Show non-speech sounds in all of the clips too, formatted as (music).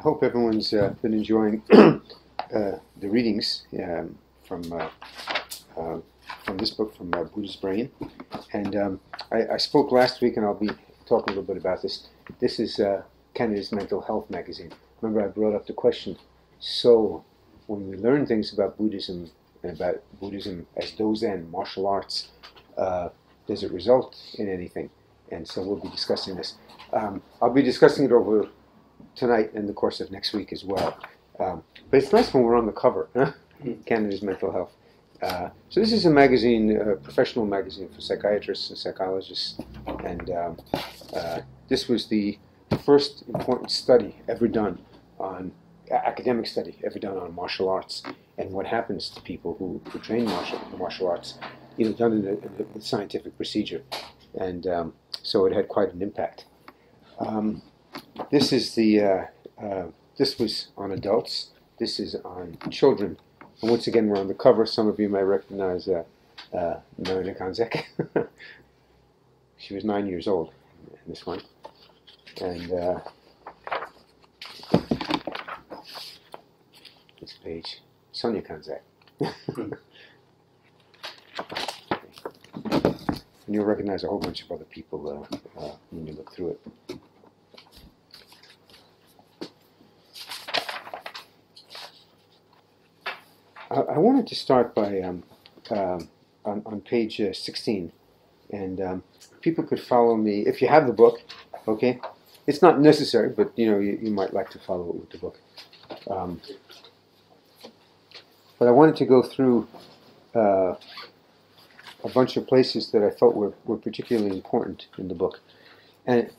I hope everyone's uh, been enjoying (clears throat) uh, the readings um, from uh, uh, from this book from uh, Buddha's Brain, and um, I, I, spoke last week, and I'll be talking a little bit about this. This is uh, Canada's Mental Health magazine. Remember, I brought up the question. So, when we learn things about Buddhism, and about Buddhism as dozen martial arts, uh, does it result in anything? And so we'll be discussing this. Um, I'll be discussing it over tonight and the course of next week as well. Um, but it's nice when we're on the cover? (laughs) Canada's Mental Health. Uh, so this is a magazine, a professional magazine for psychiatrists and psychologists, and um, uh, this was the first important study ever done on academic study ever done on martial arts and what happens to people who, who train martial martial arts, you know, done in a, in a scientific procedure, and um, so it had quite an impact. Um, this is the, uh, uh, this was on adults. This is on children. And once again, we're on the cover. Some of you may recognize uh, uh, Melanie (laughs) Konzak. she was nine years old in this one. And uh, this page, Sonia Konzak. (laughs) and you'll recognize a whole bunch of other people uh, uh, when you look through it. I, I wanted to start by um, uh, on, on, page uh, 16, and um, people could follow me if you have the book. Okay, it's not necessary, but you know you, you might like to follow it with the book. Um, but I wanted to go through uh, a bunch of places that I felt were, were particularly important in the book, and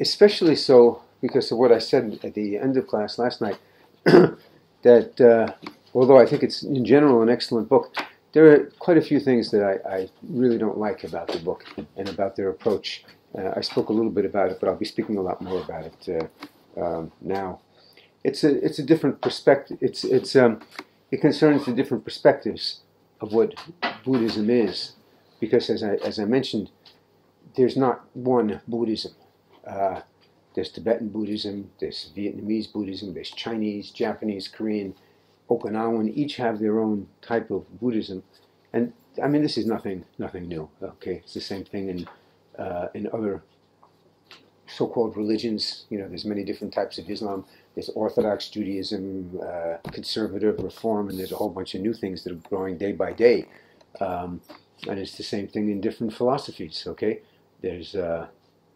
especially so because of what I said at the end of class last night. (clears throat) that uh, although I think it's in general an excellent book, there are quite a few things that I, I really don't like about the book and about their approach. Uh, I spoke a little bit about it, but I'll be speaking a lot more about it uh, um, now. It's a it's a different perspective. It's it's um, it concerns the different perspectives of what Buddhism is, because as I as I mentioned, there's not one Buddhism. Uh, there's Tibetan Buddhism, there's Vietnamese Buddhism, there's Chinese, Japanese, Korean, Okinawan each have their own type of Buddhism, and I mean this is nothing nothing new. Okay, it's the same thing in uh, in other so-called religions. You know, there's many different types of Islam. There's Orthodox Judaism, uh, conservative Reform, and there's a whole bunch of new things that are growing day by day. Um, and it's the same thing in different philosophies. Okay, there's uh,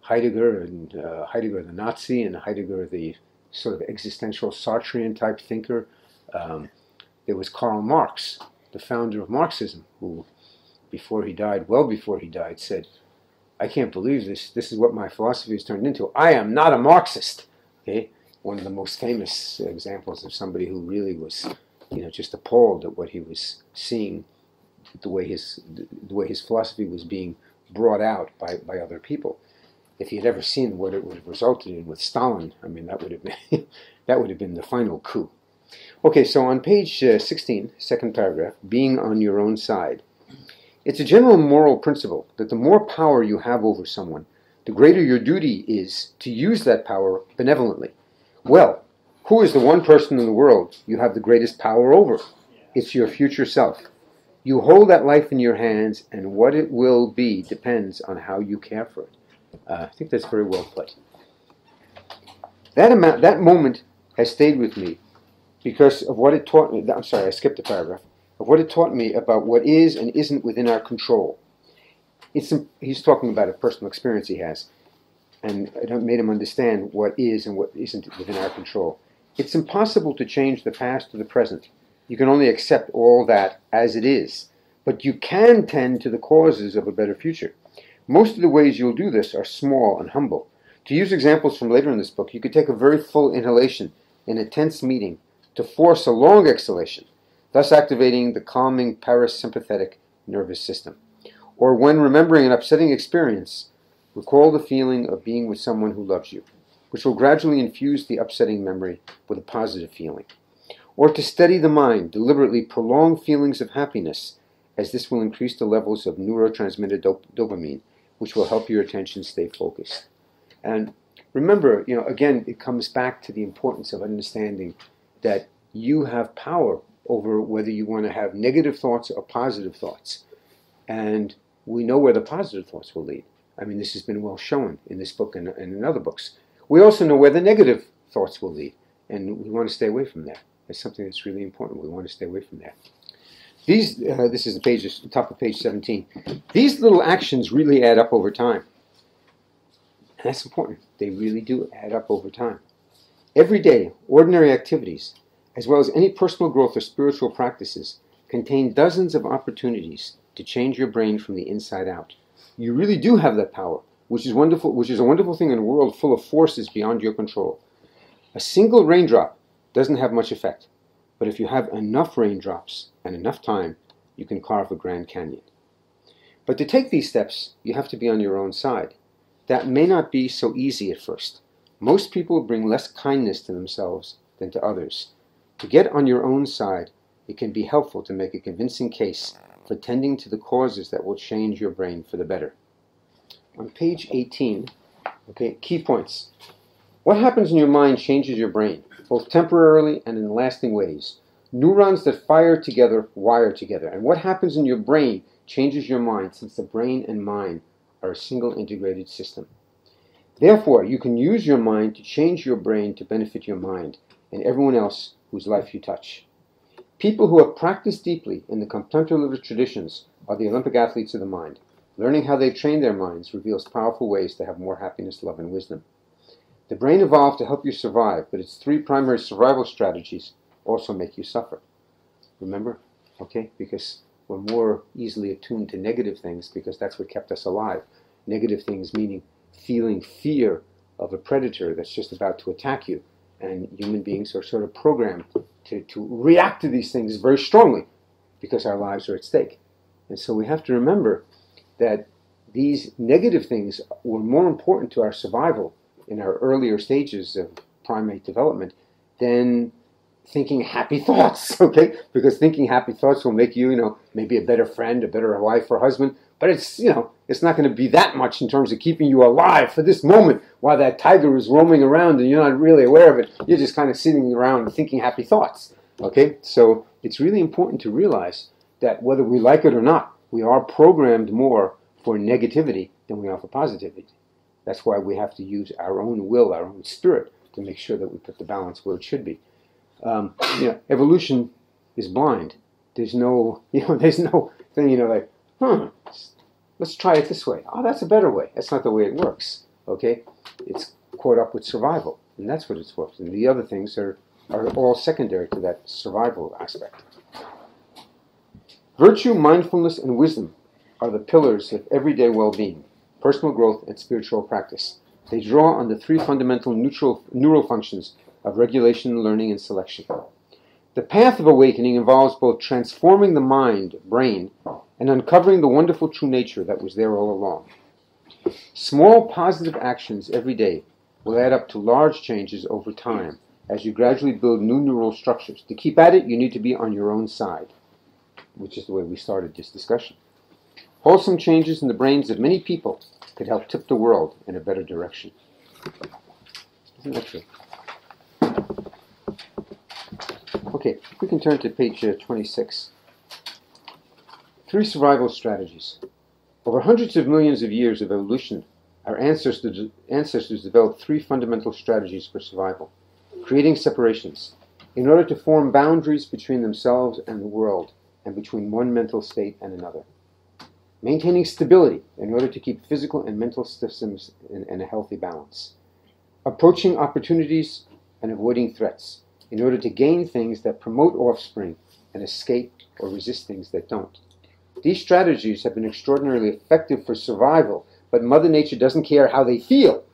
Heidegger and uh, Heidegger the Nazi and Heidegger the sort of existential Sartrean type thinker. Um, there was Karl Marx, the founder of Marxism, who, before he died, well before he died, said, I can't believe this. This is what my philosophy has turned into. I am not a Marxist. Okay? One of the most famous examples of somebody who really was, you know, just appalled at what he was seeing, the way his, the way his philosophy was being brought out by, by other people. If he had ever seen what it would have resulted in with Stalin, I mean, that would have been, (laughs) that would have been the final coup. Okay, so on page uh, 16, second paragraph, being on your own side. It's a general moral principle that the more power you have over someone, the greater your duty is to use that power benevolently. Well, who is the one person in the world you have the greatest power over? It's your future self. You hold that life in your hands, and what it will be depends on how you care for it. Uh, I think that's very well put. That amount, that moment has stayed with me because of what it taught me. I'm sorry, I skipped a paragraph. Of what it taught me about what is and isn't within our control. It's, he's talking about a personal experience he has, and it made him understand what is and what isn't within our control. It's impossible to change the past to the present. You can only accept all that as it is, but you can tend to the causes of a better future. Most of the ways you'll do this are small and humble. To use examples from later in this book, you could take a very full inhalation in a tense meeting to force a long exhalation, thus activating the calming parasympathetic nervous system. Or when remembering an upsetting experience, recall the feeling of being with someone who loves you, which will gradually infuse the upsetting memory with a positive feeling. Or to steady the mind, deliberately prolong feelings of happiness, as this will increase the levels of neurotransmitter dop- dopamine, which will help your attention stay focused. And remember, you know, again, it comes back to the importance of understanding that you have power over whether you want to have negative thoughts or positive thoughts. And we know where the positive thoughts will lead. I mean, this has been well shown in this book and, and in other books. We also know where the negative thoughts will lead, and we want to stay away from that. That's something that's really important. We want to stay away from that. These, uh, this is the page, the top of page 17. These little actions really add up over time. And that's important. They really do add up over time. Every day, ordinary activities, as well as any personal growth or spiritual practices, contain dozens of opportunities to change your brain from the inside out. You really do have that power, which is wonderful, which is a wonderful thing in a world full of forces beyond your control. A single raindrop doesn't have much effect, but if you have enough raindrops and enough time, you can carve a Grand Canyon. But to take these steps, you have to be on your own side. That may not be so easy at first. Most people bring less kindness to themselves than to others. To get on your own side, it can be helpful to make a convincing case for tending to the causes that will change your brain for the better. On page 18, okay, key points. What happens in your mind changes your brain, both temporarily and in lasting ways. Neurons that fire together wire together. And what happens in your brain changes your mind since the brain and mind are a single integrated system. Therefore, you can use your mind to change your brain to benefit your mind and everyone else whose life you touch. People who have practiced deeply in the contemplative traditions are the Olympic athletes of the mind. Learning how they train their minds reveals powerful ways to have more happiness, love, and wisdom. The brain evolved to help you survive, but its three primary survival strategies also make you suffer. Remember? Okay? Because we're more easily attuned to negative things because that's what kept us alive. Negative things meaning feeling fear of a predator that's just about to attack you. And human beings are sort of programmed to, to react to these things very strongly because our lives are at stake. And so we have to remember that these negative things were more important to our survival in our earlier stages of primate development than thinking happy (laughs) thoughts, okay? Because thinking happy thoughts will make you, you know, maybe a better friend, a better wife or husband, but it's, you know, it's not going to be that much in terms of keeping you alive for this moment while that tiger is roaming around and you're not really aware of it. You're just kind of sitting around thinking happy thoughts, okay? So it's really important to realize that whether we like it or not, we are programmed more for negativity than we are for positivity. That's why we have to use our own will, our own spirit, to make sure that we put the balance where it should be. Um, you know, evolution is blind. There's no, (laughs) you know, there's no thing, you know, like, huh, let's try it this way. Oh, that's a better way. That's not the way it works. Okay, it's caught up with survival, and that's what it's for. And the other things are are all secondary to that survival aspect. Virtue, mindfulness, and wisdom are the pillars of everyday well-being, personal growth, and spiritual practice. They draw on the three fundamental neutral, neural functions of regulation, learning, and selection. The path of awakening involves both transforming the mind, brain, and uncovering the wonderful true nature that was there all along. Small positive actions every day will add up to large changes over time as you gradually build new neural structures. To keep at it, you need to be on your own side, which is the way we started this discussion. Wholesome changes in the brains of many people could help tip the world in a better direction. Isn't that true? Okay, we can turn to page uh, 26. Three survival strategies. Over hundreds of millions of years of evolution, our ancestors, ancestors developed three fundamental strategies for survival. Creating separations, in order to form boundaries between themselves and the world, and between one mental state and another. Maintaining stability, in order to keep physical and mental systems in, in a healthy balance. Approaching opportunities and avoiding threats, in order to gain things that promote offspring and escape or resist things that don't. These strategies have been extraordinarily effective for survival, but Mother Nature doesn't care how they feel.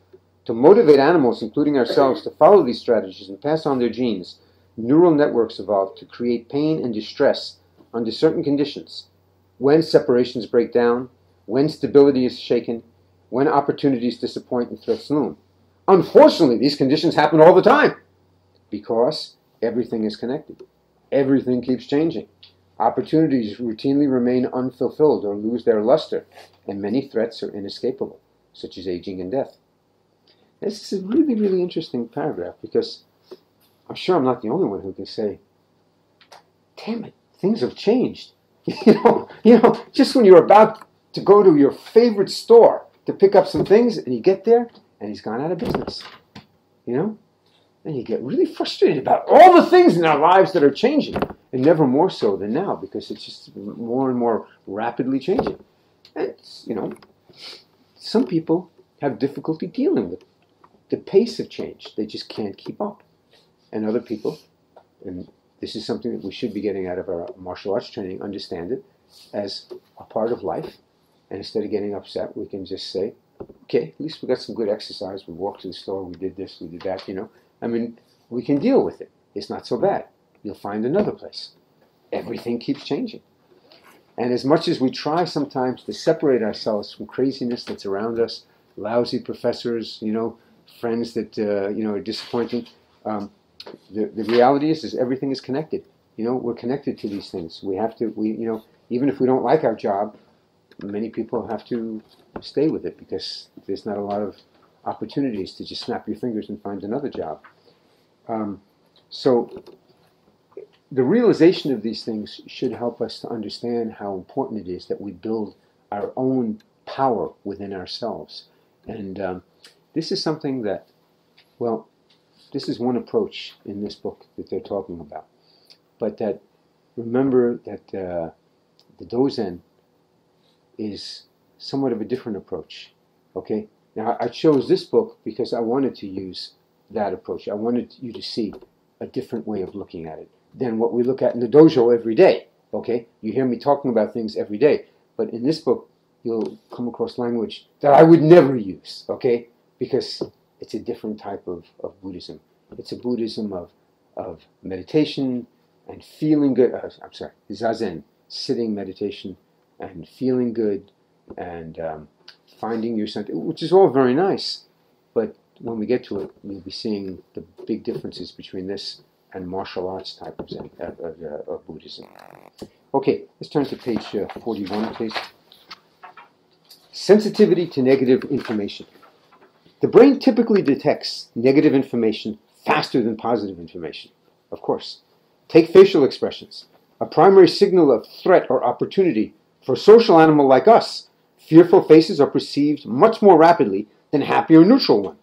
To motivate animals, including ourselves, to follow these strategies and pass on their genes, neural networks evolved to create pain and distress under certain conditions. When separations break down, when stability is shaken, when opportunities disappoint and threats loom. Unfortunately, these conditions happen all the time because everything is connected. Everything keeps changing. Opportunities routinely remain unfulfilled or lose their luster, and many threats are inescapable, such as aging and death. This is a really, really interesting paragraph because I'm sure I'm not the only one who can say, damn it, things have changed. (laughs) you know, you know, just when you're about to go to your favorite store to pick up some things and you get there and he's gone out of business. You know? And you get really frustrated about all the things in our lives that are changing. And never more so than now because it's just more and more rapidly changing. And, you know, some people have difficulty dealing with the pace of change. They just can't keep up. And other people, and this is something that we should be getting out of our martial arts training, understand it as a part of life. And instead of getting upset, we can just say, okay, at least we got some good exercise. We walked to the store, we did this, we did that, you know. I mean, we can deal with it. It's not so bad. You'll find another place. Everything keeps changing. And as much as we try sometimes to separate ourselves from craziness that's around us, lousy professors, you know, friends that uh, you know are disappointing, um, the, the reality is is everything is connected. You know, we're connected to these things. We have to. We you know, even if we don't like our job, many people have to stay with it because there's not a lot of opportunities to just snap your fingers and find another job. Um, so the realization of these things should help us to understand how important it is that we build our own power within ourselves. And um, this is something that, well, this is one approach in this book that they're talking about. But that remember that uh, the Dozen is somewhat of a different approach. Okay? Now, I chose this book because I wanted to use that approach. I wanted you to see a different way of looking at it than what we look at in the dojo every day. Okay? You hear me talking about things every day. But in this book, you'll come across language that I would never use. Okay? Because it's a different type of, of Buddhism. It's a Buddhism of, of meditation and feeling good. Uh, I'm sorry, zazen, sitting meditation and feeling good and um, finding your center, which is all very nice. But when we get to it, you'll be seeing the big differences between this and martial arts type of, Zen, uh, uh, of Buddhism. Okay, let's turn to page uh, 41, please. Sensitivity to negative information. The brain typically detects negative information faster than positive information, of course. Take facial expressions. A primary signal of threat or opportunity for a social animal like us, fearful faces are perceived much more rapidly than happy or neutral ones,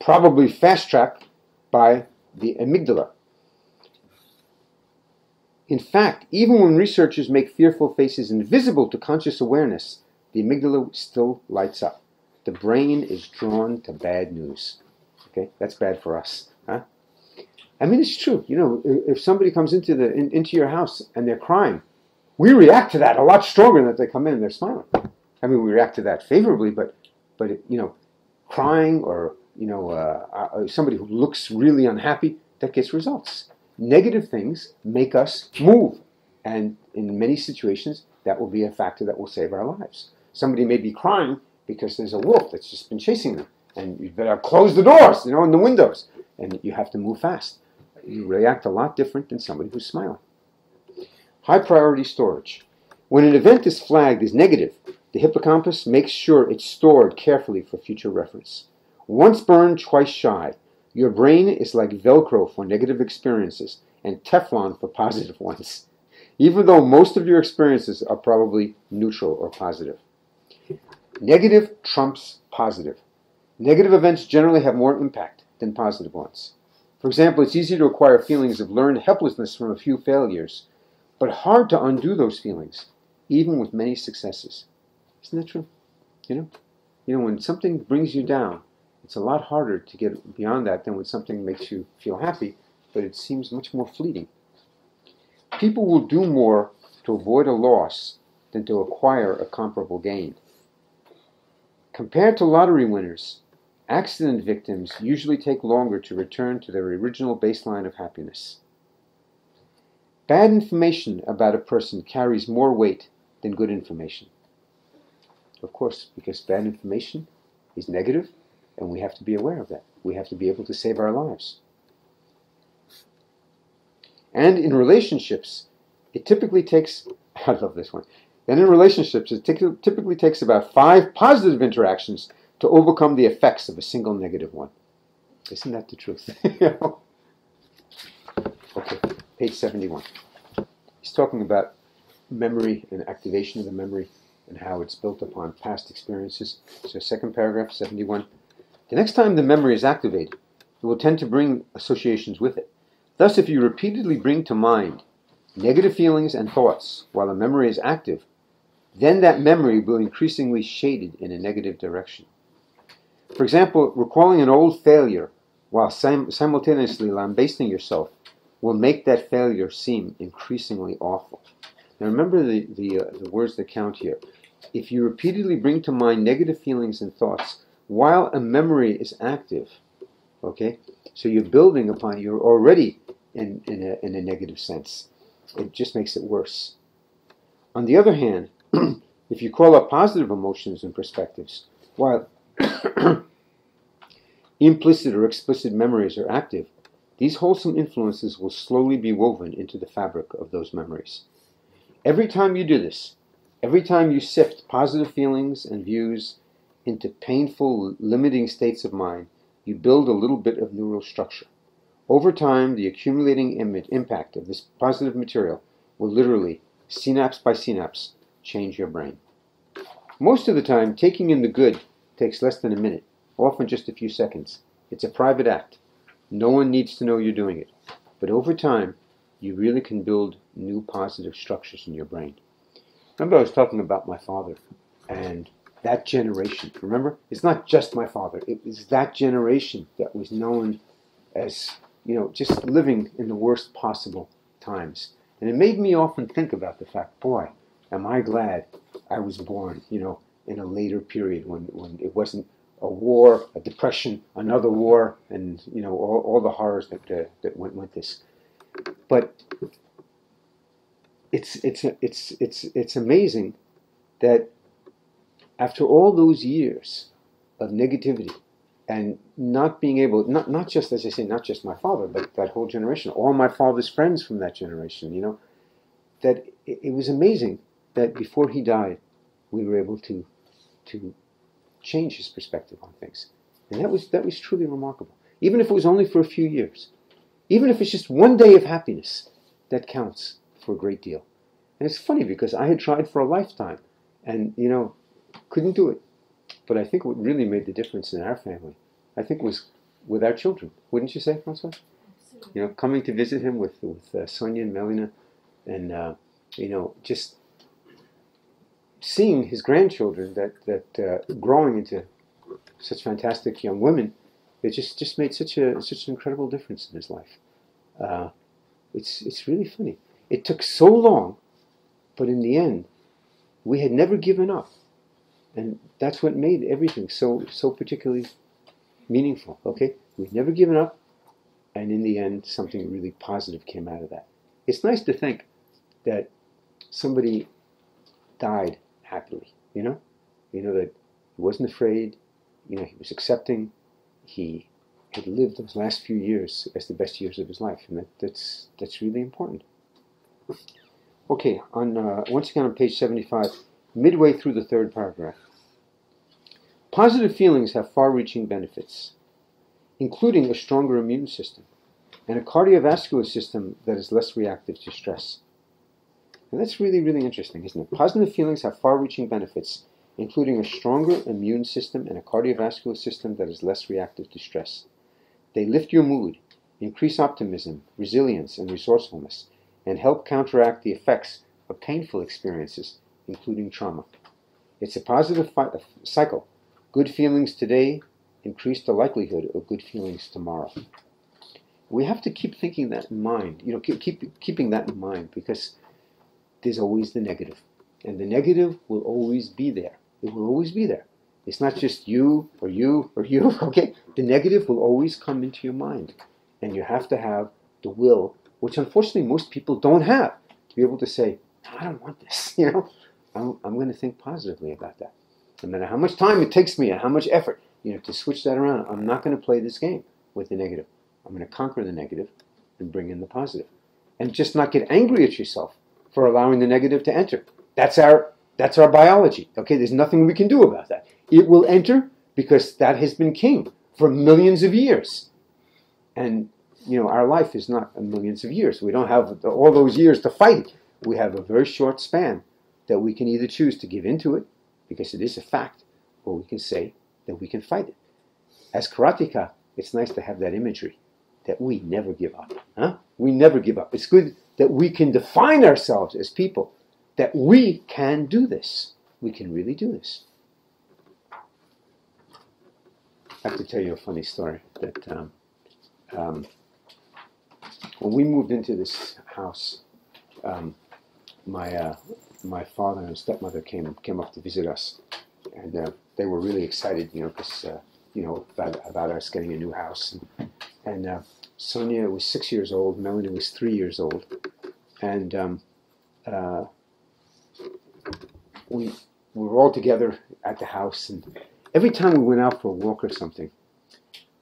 probably fast tracked by the amygdala. In fact, even when researchers make fearful faces invisible to conscious awareness, the amygdala still lights up. The brain is drawn to bad news. Okay, that's bad for us, huh? I mean, it's true. You know, if somebody comes into the in, into your house and they're crying, we react to that a lot stronger than if they come in and they're smiling. I mean, we react to that favorably, but but you know, crying or you know uh, uh, somebody who looks really unhappy that gets results. Negative things make us move, and in many situations, that will be a factor that will save our lives. Somebody may be crying because there's a wolf that's just been chasing them, and you better close the doors, you know, and the windows, and you have to move fast. You react a lot different than somebody who's smiling. High priority storage. When an event is flagged as negative, the hippocampus makes sure it's stored carefully for future reference. Once burned, twice shy. Your brain is like Velcro for negative experiences and Teflon for positive (laughs) ones, even though most of your experiences are probably neutral or positive. Negative trumps positive. Negative events generally have more impact than positive ones. For example, it's easy to acquire feelings of learned helplessness from a few failures but hard to undo those feelings, even with many successes. Isn't that true? You know, you know when something brings you down, it's a lot harder to get beyond that than when something makes you feel happy, but it seems much more fleeting. People will do more to avoid a loss than to acquire a comparable gain. Compared to lottery winners, accident victims usually take longer to return to their original baseline of happiness. Bad information about a person carries more weight than good information. Of course, because bad information is negative, and we have to be aware of that. We have to be able to save our lives. And in relationships, it typically takes, (laughs) I love this one, and in relationships, it typically takes about five positive interactions to overcome the effects of a single negative one. Isn't that the truth? (laughs) okay, page 71. He's talking about memory and activation of the memory and how it's built upon past experiences. So, second paragraph, 71. The next time the memory is activated, it will tend to bring associations with it. Thus, if you repeatedly bring to mind negative feelings and thoughts while the memory is active, then that memory will increasingly shaded in a negative direction. For example, recalling an old failure while sim- simultaneously lambasting yourself will make that failure seem increasingly awful. Now remember the, the, uh, the words that count here. If you repeatedly bring to mind negative feelings and thoughts while a memory is active, okay, so you're building upon, you're already in, in, a, in a negative sense. It just makes it worse. On the other hand, (clears throat) if you call up positive emotions and perspectives, while (clears throat) implicit or explicit memories are active, these wholesome influences will slowly be woven into the fabric of those memories. Every time you do this, every time you sift positive feelings and views into painful, limiting states of mind, you build a little bit of neural structure. Over time, the accumulating impact of this positive material will literally, synapse by synapse, change your brain. Most of the time, taking in the good takes less than a minute, often just a few seconds. It's a private act. No one needs to know you're doing it. But over time, you really can build new positive structures in your brain. Remember, I was talking about my father and that generation. Remember, it's not just my father, it was that generation that was known as, you know, just living in the worst possible times. And it made me often think about the fact, boy, am I glad I was born, you know, in a later period when, when it wasn't a war, a depression, another war, and you know all, all the horrors that uh, that went with this. But it's it's it's it's it's amazing that after all those years of negativity and not being able not not just as I say not just my father but that whole generation all my father's friends from that generation you know that it, it was amazing that before he died we were able to to change his perspective on things. And that was that was truly remarkable. Even if it was only for a few years even if it's just one day of happiness that counts for a great deal and it's funny because I had tried for a lifetime and you know couldn't do it but I think what really made the difference in our family, I think, was with our children. Wouldn't you say, Francois? Absolutely. You know, coming to visit him with with uh, Sonia and Melina, and uh, you know, just seeing his grandchildren that that uh, growing into such fantastic young women, it just just made such a such an incredible difference in his life. Uh, it's it's really funny. It took so long, but in the end, we had never given up and that's what made everything so so particularly meaningful. Okay, we've never given up, and in the end, something really positive came out of that. It's nice to think that somebody died happily. You know, you know that he wasn't afraid. You know, he was accepting. He had lived those last few years as the best years of his life, and that, that's that's really important. Okay, on uh, once again on page seventy-five midway through the third paragraph. Positive feelings have far reaching benefits, including a stronger immune system and a cardiovascular system that is less reactive to stress. And that's really, really interesting, isn't it? Positive feelings have far reaching benefits, including a stronger immune system and a cardiovascular system that is less reactive to stress. They lift your mood, increase optimism, resilience, and resourcefulness, and help counteract the effects of painful experiences including trauma. It's a positive fi- uh, cycle. Good feelings today increase the likelihood of good feelings tomorrow. We have to keep thinking that in mind, you know, keep, keep keeping that in mind because there's always the negative. And the negative will always be there. It will always be there. It's not just you or you or you, (laughs) okay? The negative will always come into your mind. And you have to have the will, which unfortunately most people don't have, to be able to say, I don't want this, (laughs) you know? I'm, I'm going to think positively about that. No matter how much time it takes me and how much effort, you know, to switch that around, I'm not going to play this game with the negative. I'm going to conquer the negative and bring in the positive. And just not get angry at yourself for allowing the negative to enter. That's our that's our biology. Okay, there's nothing we can do about that. It will enter because that has been king for millions of years. And, you know, our life is not millions of years. We don't have all those years to fight it. We have a very short span that we can either choose to give into it, because it is a fact, or we can say that we can fight it. As karateka, it's nice to have that imagery that we never give up. Huh? We never give up. It's good that we can define ourselves as people, that we can do this. We can really do this. I have to tell you a funny story that um, um, when we moved into this house, um, my uh, my father and stepmother came came up to visit us, and uh, they were really excited, you know, because uh, you know about, about us getting a new house, and, and uh, Sonia was six years old, Melanie was three years old, and um, uh, we, we were all together at the house, and every time we went out for a walk or something,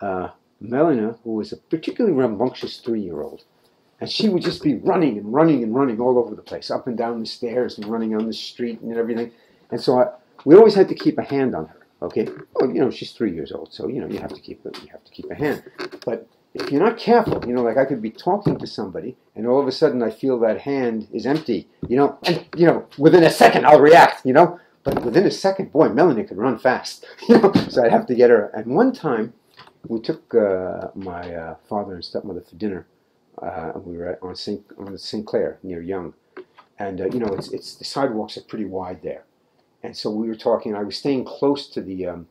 uh, Melina, who was a particularly rambunctious three-year-old, and she would just be running and running and running all over the place, up and down the stairs and running on the street and everything. And so I, we always had to keep a hand on her. Okay, well, you know she's three years old, so you know you have to keep you have to keep a hand. But if you're not careful, you know, like I could be talking to somebody, and all of a sudden I feel that hand is empty, you know, and you know, within a second I'll react, you know. But within a second, boy, Melanie could run fast, (laughs) you know. So I'd have to get her. And one time, we took uh, my uh, father and stepmother for dinner. Uh, we were on St. on St. Clair near Yonge. and uh, you know, it's it's the sidewalks are pretty wide there, and so we were talking. I was staying close to the um,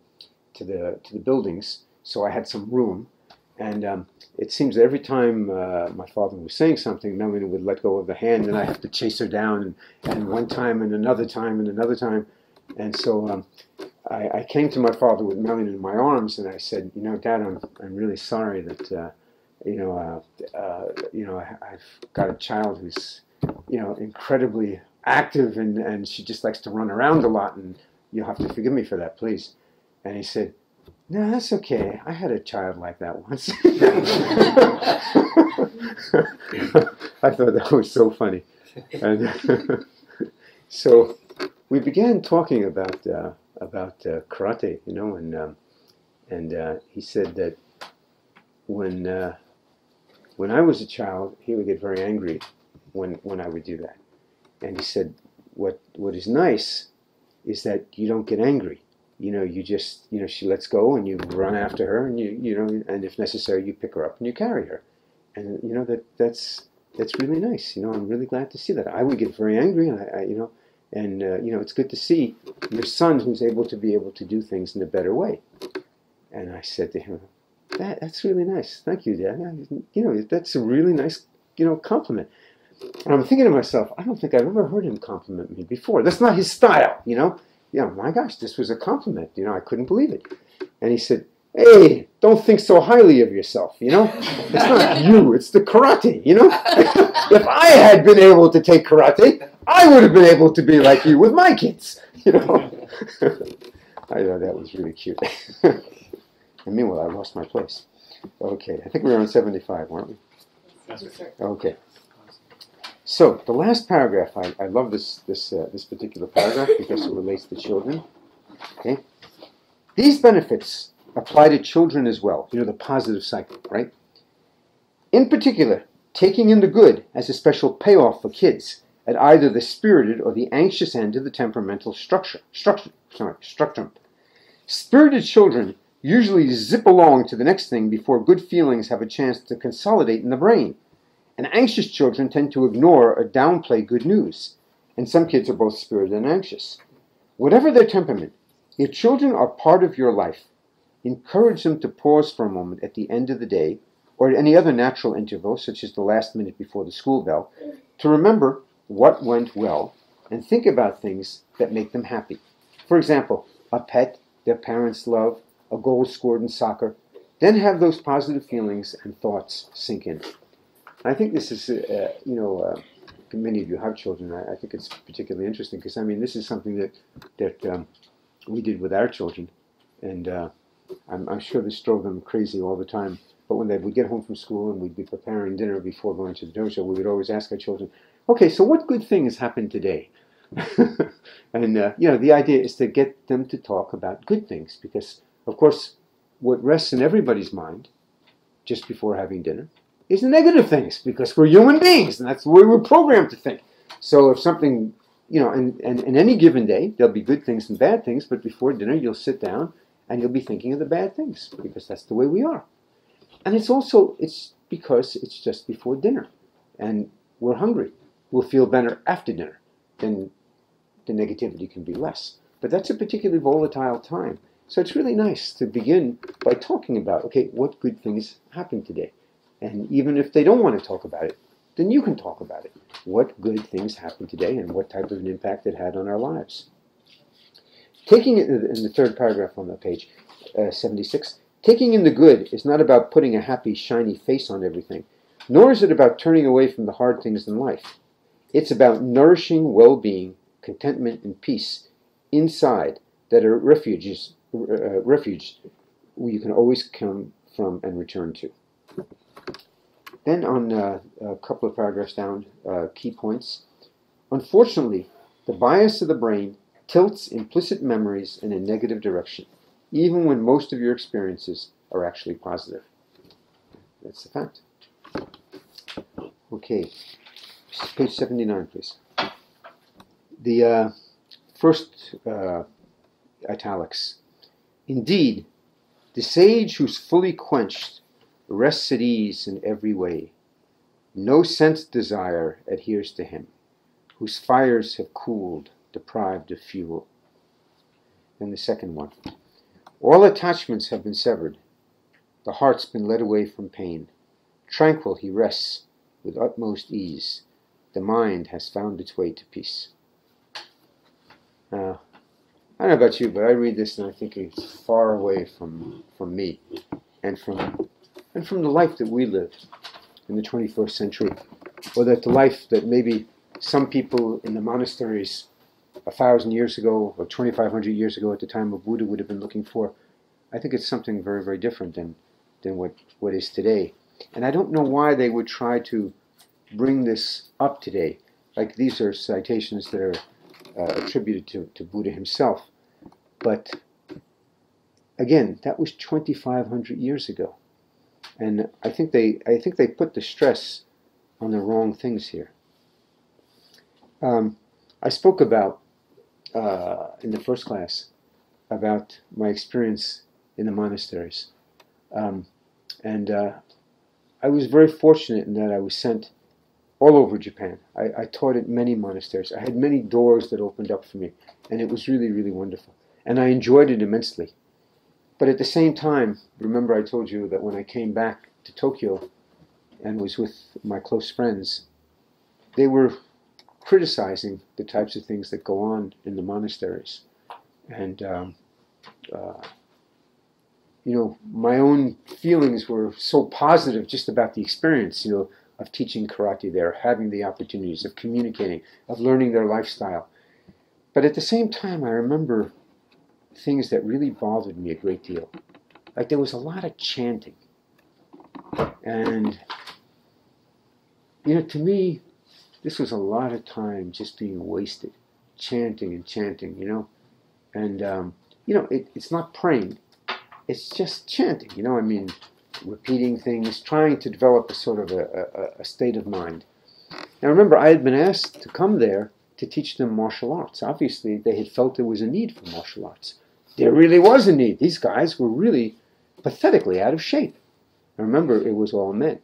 to the to the buildings, so I had some room and um, it seems that every time uh, my father was saying something, Melanie would let go of the hand, and I have to chase her down, and, and one time, and another time, and another time. And so um, I, I, came to my father with Melanie in my arms, and I said, "You know, Dad, I'm, I'm really sorry that, uh, you know, uh, uh you know, I, have got a child who's, you know, incredibly active, and, and she just likes to run around a lot, and you'll have to forgive me for that, please." And he said, no, that's okay. I had a child like that once. (laughs) I thought that was so funny. And (laughs) so we began talking about uh, about uh, karate, you know, and um, and uh, he said that when uh, when I was a child, he would get very angry when when I would do that, and he said, "What what is nice is that you don't get angry." You know, you just, you know, she lets go and you run after her and you, you know, and if necessary, you pick her up and you carry her. And, you know, that that's, that's really nice. You know, I'm really glad to see that. I would get very angry and I, I you know, and, uh, you know, it's good to see your son who's able to be able to do things in a better way. And I said to him, that, that's really nice. Thank you, Dad. You know, that's a really nice, you know, compliment. And I'm thinking to myself, I don't think I've ever heard him compliment me before. That's not his style, you know you know, my gosh, this was a compliment. You know, I couldn't believe it. And he said, hey, don't think so highly of yourself, you know? It's not (laughs) you, it's the karate, you know? (laughs) if I had been able to take karate, I would have been able to be like you with my kids, you know? (laughs) I thought that was really cute. and meanwhile, I lost my place. Okay, I think we were on 75, weren't we? Yes, sir. Okay. So the last paragraph, I, I love this this uh, this particular paragraph because it relates to children. Okay, these benefits apply to children as well. You know the positive cycle, right? In particular, taking in the good as a special payoff for kids at either the spirited or the anxious end of the temperamental structure. Structure, sorry, structure. Spirited children usually zip along to the next thing before good feelings have a chance to consolidate in the brain and anxious children tend to ignore or downplay good news. And some kids are both spirited and anxious. Whatever their temperament, if children are part of your life, encourage them to pause for a moment at the end of the day or at any other natural interval, such as the last minute before the school bell, to remember what went well and think about things that make them happy. For example, a pet their parents love, a goal scored in soccer. Then have those positive feelings and thoughts sink in. I think this is, uh, you know, uh, many of you have children. I, I think it's particularly interesting because I mean, this is something that that um, we did with our children, and uh, I'm, I'm, sure this drove them crazy all the time. But when they would get home from school and we'd be preparing dinner before going to the dojo, we would always ask our children, "Okay, so what good thing has happened today?" (laughs) and uh, you know, the idea is to get them to talk about good things because Of course, what rests in everybody's mind just before having dinner is negative things because we're human beings and that's the way we're programmed to think. So if something, you know, and, and, and any given day, there'll be good things and bad things, but before dinner, you'll sit down and you'll be thinking of the bad things because that's the way we are. And it's also, it's because it's just before dinner and we're hungry. We'll feel better after dinner. Then the negativity can be less. But that's a particularly volatile time. So it's really nice to begin by talking about, okay, what good things happened today? And even if they don't want to talk about it, then you can talk about it. What good things happened today and what type of an impact it had on our lives. Taking it in the third paragraph on the page, uh, 76, taking in the good is not about putting a happy, shiny face on everything, nor is it about turning away from the hard things in life. It's about nourishing well being, contentment, and peace inside that are refuges uh, refuge you can always come from and return to. Then on uh, a couple of paragraphs down, uh, key points. Unfortunately, the bias of the brain tilts implicit memories in a negative direction, even when most of your experiences are actually positive. That's the fact. Okay, page 79, please. The uh, first uh, italics Indeed, the sage who's fully quenched rests at ease in every way. No sense desire adheres to him, whose fires have cooled, deprived of fuel. And the second one. All attachments have been severed. The heart's been led away from pain. Tranquil he rests with utmost ease. The mind has found its way to peace. Now, I don't know about you, but I read this and I think it's far away from from me and from and from the life that we live in the 21st century, or that the life that maybe some people in the monasteries a thousand years ago or 2,500 years ago at the time of Buddha would have been looking for. I think it's something very, very different than than what what is today. And I don't know why they would try to bring this up today. Like these are citations that are uh, attributed to, to Buddha himself. But again, that was 2,500 years ago, and I think they I think they put the stress on the wrong things here. Um, I spoke about uh, in the first class about my experience in the monasteries, um, and uh, I was very fortunate in that I was sent all over Japan. I, I, taught at many monasteries. I had many doors that opened up for me, and it was really, really wonderful and I enjoyed it immensely. But at the same time, remember I told you that when I came back to Tokyo and was with my close friends, they were criticizing the types of things that go on in the monasteries. And, um, uh, you know, my own feelings were so positive just about the experience, you know, of teaching karate there, having the opportunities of communicating, of learning their lifestyle. But at the same time, I remember things that really bothered me a great deal. Like there was a lot of chanting. And, you know, to me, this was a lot of time just being wasted, chanting and chanting, you know. And, um, you know, it, it's not praying, it's just chanting, you know, I mean, repeating things, trying to develop a sort of a, a, a state of mind. Now, remember, I had been asked to come there to teach them martial arts. Obviously, they had felt there was a need for martial arts. There really was a need. These guys were really pathetically out of shape. And remember, it was all men.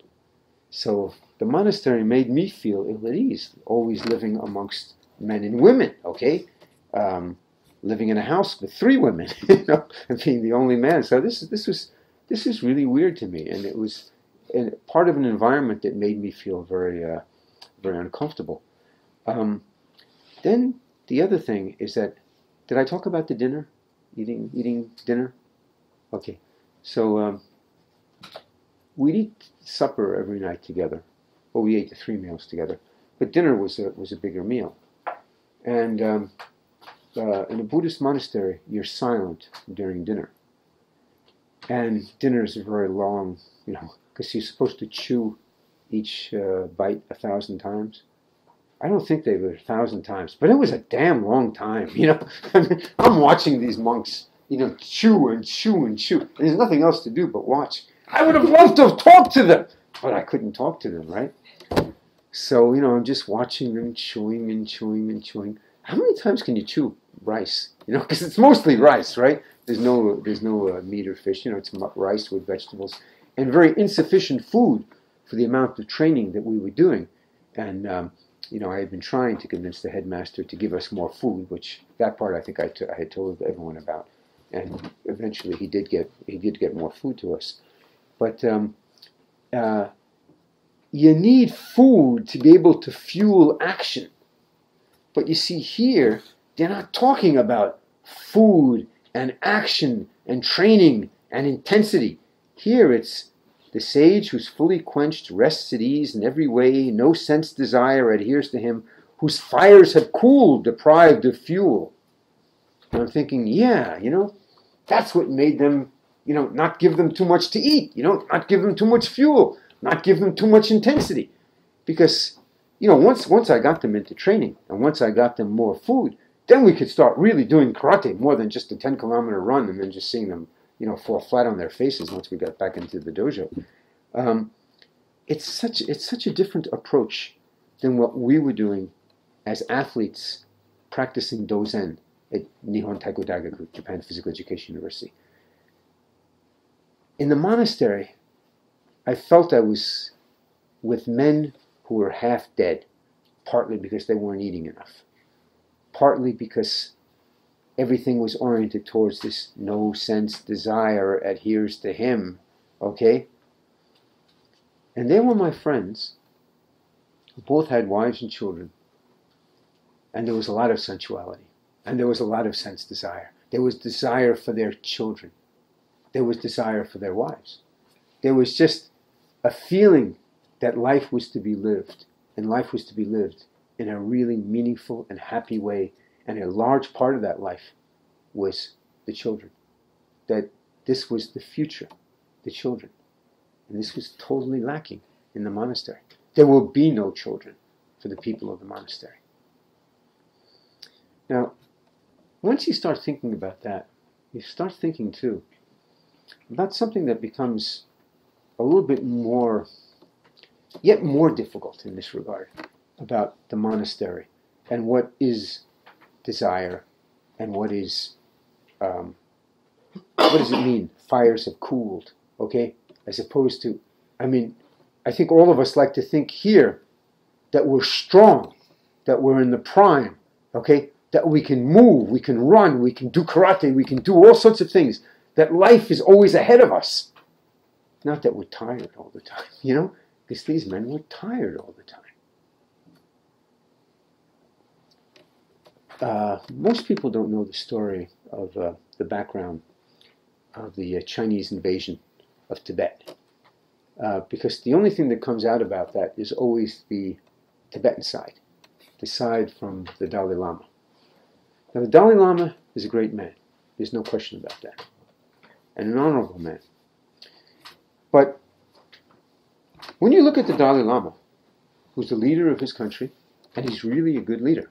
So the monastery made me feel ill at ease, always living amongst men and women, okay? Um, living in a house with three women, (laughs) you know, and being the only man. So this, this, was, this is really weird to me. And it was part of an environment that made me feel very, uh, very uncomfortable. Um, then the other thing is that, did I talk about the dinner? Eating eating dinner. Okay, so um, we'd eat supper every night together. Well, we ate the three meals together, but dinner was a was a bigger meal. And um, uh, in a Buddhist monastery, you're silent during dinner. And dinner is very long, you know, because you're supposed to chew each uh, bite a thousand times. I don't think they were a thousand times, but it was a damn long time. (laughs) You know, I mean, I'm watching these monks you know, chew and chew and chew. And there's nothing else to do but watch. I would have loved to have talked to them, but I couldn't talk to them, right? So, you know, I'm just watching them chewing and chewing and chewing. How many times can you chew rice? You know, because it's mostly rice, right? There's no, there's no uh, meat or fish. You know, it's rice with vegetables and very insufficient food for the amount of training that we were doing. And um, you know, I had been trying to convince the headmaster to give us more food, which that part I think I, had told everyone about, and eventually he did get he did get more food to us. But um, uh, you need food to be able to fuel action. But you see here, they're not talking about food and action and training and intensity. Here it's the sage who's fully quenched rests at ease in every way, no sense desire adheres to him, whose fires have cooled, deprived of fuel. And I'm thinking, yeah, you know, that's what made them, you know, not give them too much to eat, you know, not give them too much fuel, not give them too much intensity. Because, you know, once once I got them into training and once I got them more food, then we could start really doing karate more than just a 10 kilometer run and then just seeing them you know, fall flat on their faces once we got back into the dojo. Um, it's such it's such a different approach than what we were doing as athletes practicing dozen at Nihon Taiiku Daigaku, Japan Physical Education University. In the monastery, I felt I was with men who were half dead, partly because they weren't eating enough, partly because everything was oriented towards this no sense desire adheres to him. Okay? And they were my friends who both had wives and children. And there was a lot of sensuality. And there was a lot of sense desire. There was desire for their children. There was desire for their wives. There was just a feeling that life was to be lived. And life was to be lived in a really meaningful and happy way and a large part of that life was the children. That this was the future, the children. And this was totally lacking in the monastery. There will be no children for the people of the monastery. Now, once you start thinking about that, you start thinking too about something that becomes a little bit more, yet more difficult in this regard about the monastery and what is desire and what is um, what does it mean? Fires have cooled, okay? As opposed to, I mean, I think all of us like to think here that we're strong, that we're in the prime, okay? That we can move, we can run, we can do karate, we can do all sorts of things, that life is always ahead of us. Not that we're tired all the time, (laughs) you know? Because these men were tired all the time. Uh, most people don't know the story of uh, the background of the uh, Chinese invasion of Tibet. Uh, because the only thing that comes out about that is always the Tibetan side, the side from the Dalai Lama. Now, the Dalai Lama is a great man. There's no question about that. And an honorable man. But when you look at the Dalai Lama, who's the leader of his country, and he's really a good leader,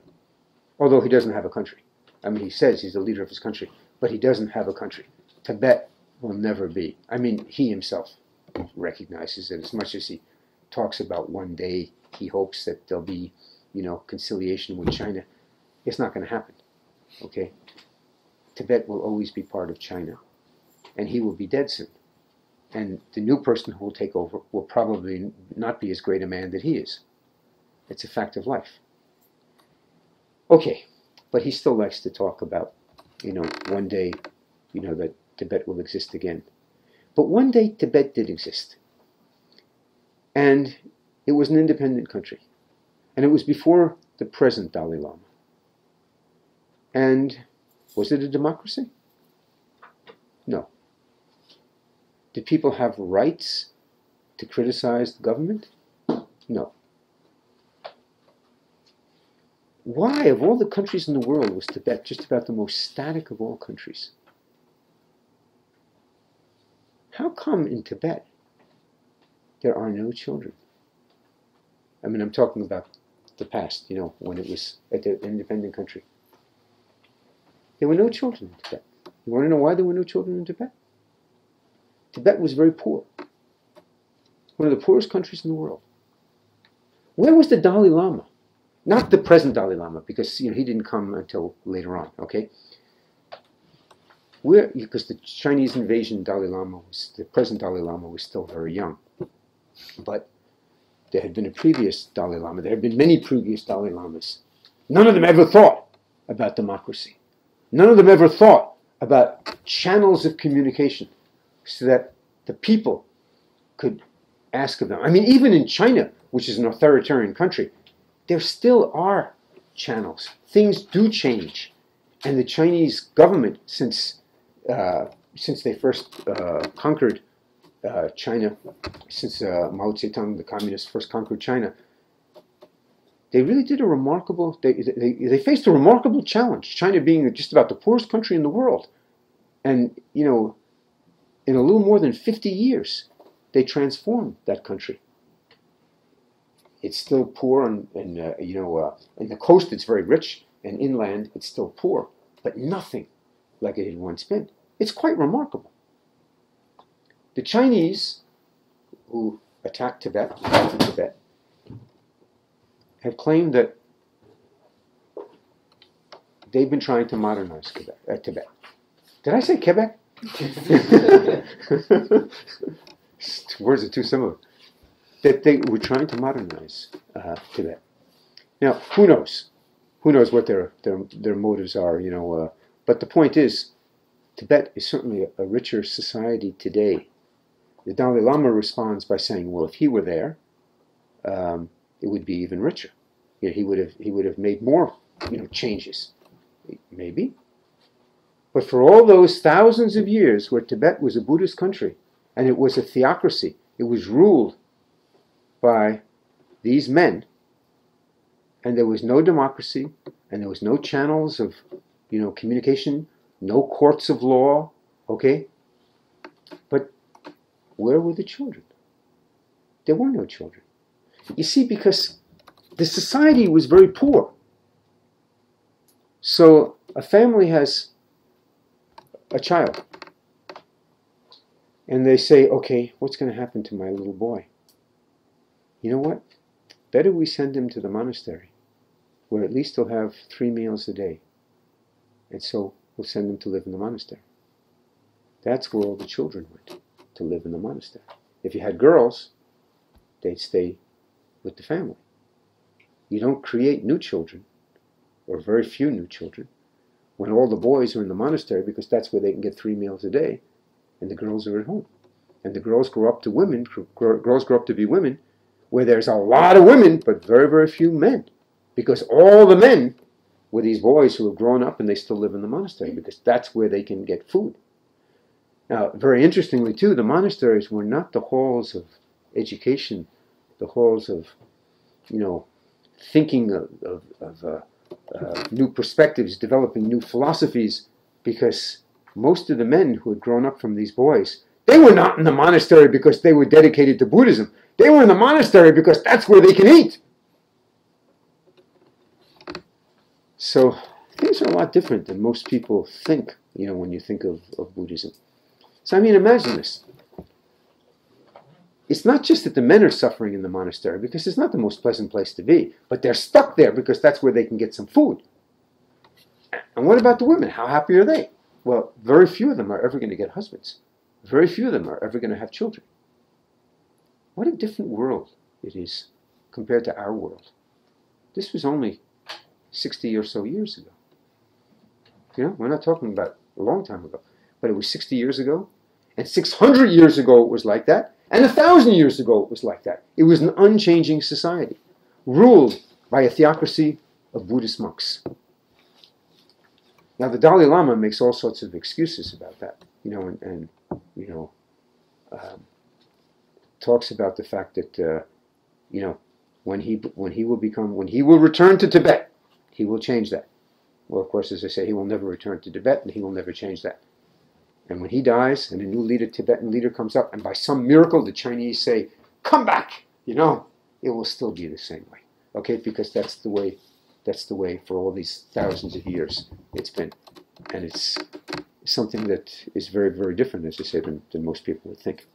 although he doesn't have a country. I mean, he says he's the leader of his country, but he doesn't have a country. Tibet will never be. I mean, he himself recognizes it as much as he talks about one day he hopes that there'll be, you know, conciliation with China. It's not going to happen. Okay? Tibet will always be part of China, and he will be dead soon. And the new person who will take over will probably not be as great a man that he is. It's a fact of life. Okay, but he still likes to talk about, you know, one day, you know, that Tibet will exist again. But one day Tibet did exist. And it was an independent country. And it was before the present Dalai Lama. And was it a democracy? No. Did people have rights to criticize the government? No. Why, of all the countries in the world, was Tibet just about the most static of all countries? How come in Tibet there are no children? I mean, I'm talking about the past, you know, when it was an independent country. There were no children in Tibet. You want to know why there were no children in Tibet? Tibet was very poor. One of the poorest countries in the world. Where was the Dalai Lama? Not the present Dalai Lama, because you know, he didn't come until later on, okay? Where, because the Chinese invasion Dalai Lama was, the present Dalai Lama was still very young. But there had been a previous Dalai Lama, there had been many previous Dalai Lamas. None of them ever thought about democracy. None of them ever thought about channels of communication so that the people could ask of them. I mean, even in China, which is an authoritarian country, there still are channels. Things do change. And the Chinese government, since, uh, since they first uh, conquered uh, China, since uh, Mao Zedong, the communists, first conquered China, they really did a remarkable, they, they, they faced a remarkable challenge, China being just about the poorest country in the world. And, you know, in a little more than 50 years, they transformed that country. It's still poor, and, and uh, you know, uh, in the coast it's very rich, and inland it's still poor, but nothing like it had once been. It's quite remarkable. The Chinese, who attacked Tibet, Tibet, have claimed that they've been trying to modernize Quebec, uh, Tibet. Did I say Quebec? (laughs) (laughs) Words are too similar. That they were trying to modernize uh, Tibet. Now, who knows? Who knows what their their, their motives are? You know. Uh, but the point is, Tibet is certainly a, a richer society today. The Dalai Lama responds by saying, "Well, if he were there, um, it would be even richer. You know, he would have he would have made more you know changes, maybe. But for all those thousands of years where Tibet was a Buddhist country and it was a theocracy, it was ruled by these men, and there was no democracy, and there was no channels of you know communication, no courts of law, okay? But where were the children? There were no children. You see, because the society was very poor. So a family has a child. And they say, okay, what's going to happen to my little boy? You know what? Better we send him to the monastery, where at least he'll have three meals a day. And so we'll send him to live in the monastery. That's where all the children went, to live in the monastery. If you had girls, they'd stay with the family. You don't create new children, or very few new children, when all the boys are in the monastery because that's where they can get three meals a day, and the girls are at home. And the girls grow up to women, girls grow up to be women, where there's a lot of women, but very, very few men. Because all the men were these boys who have grown up and they still live in the monastery because that's where they can get food. Now, very interestingly, too, the monasteries were not the halls of education, the halls of, you know, thinking of, of, of uh, uh, new perspectives, developing new philosophies, because most of the men who had grown up from these boys, they were not in the monastery because they were dedicated to Buddhism. They were in the monastery because that's where they can eat. So things are a lot different than most people think, you know, when you think of, of Buddhism. So I mean, imagine this it's not just that the men are suffering in the monastery because it's not the most pleasant place to be, but they're stuck there because that's where they can get some food. And what about the women? How happy are they? Well, very few of them are ever going to get husbands. Very few of them are ever going to have children. What a different world it is compared to our world. This was only 60 or so years ago. You know, we're not talking about a long time ago, but it was 60 years ago, and 600 years ago it was like that, and a thousand years ago, it was like that. It was an unchanging society, ruled by a theocracy of Buddhist monks. Now, the Dalai Lama makes all sorts of excuses about that, you know, and, and you know, um, talks about the fact that, uh, you know, when he when he will become when he will return to Tibet, he will change that. Well, of course, as I say, he will never return to Tibet, and he will never change that. And when he dies and a new leader, Tibetan leader comes up, and by some miracle the Chinese say, come back, you know, it will still be the same way. Okay, because that's the way that's the way for all these thousands of years it's been. And it's something that is very, very different, as I say, than, than most people would think.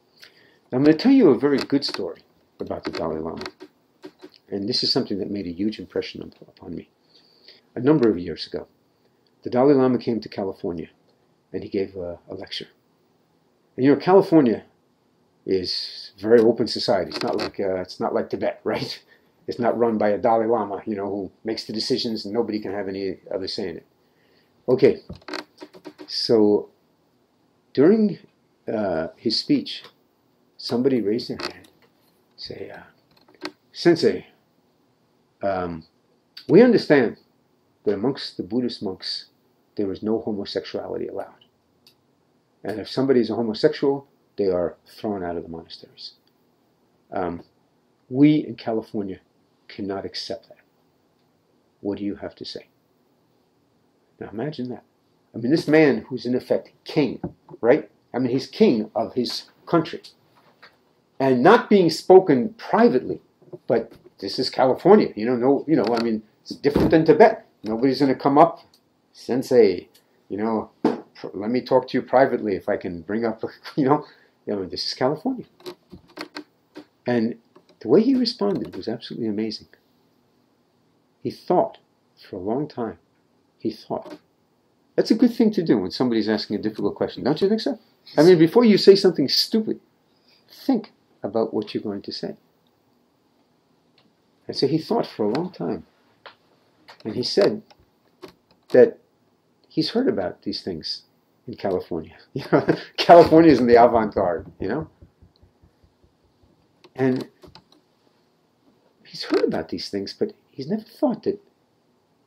I'm going to tell you a very good story about the Dalai Lama. And this is something that made a huge impression upon me. A number of years ago, the Dalai Lama came to California and he gave a, a lecture. And you know, California is very open society. It's not like uh, it's not like Tibet, (laughs) right? It's not run by a Dalai Lama, you know, who makes the decisions and nobody can have any other say in it. Okay, so during uh, his speech, somebody raised their hand, say, uh, "Sensei, um, we understand that amongst the Buddhist monks, there is no homosexuality allowed, and if somebody is a homosexual, they are thrown out of the monasteries. Um, we in California cannot accept that. What do you have to say? Now imagine that. I mean, this man who's in effect king, right? I mean, he's king of his country. And not being spoken privately, but this is California. You know, no, you know, I mean, it's different than Tibet. Nobody's going to come up, sensei, you know, let me talk to you privately if I can bring up, (laughs) you know, you know, this is California. And the way he responded was absolutely amazing. He thought for a long time. He thought. That's a good thing to do when somebody's asking a difficult question. Don't you think so? I mean, before you say something stupid, think about what you're going to say. And so he thought for a long time. And he said that he's heard about these things in California. (laughs) You know, California is in the avant-garde, you know? And he's heard about these things, but he's never thought that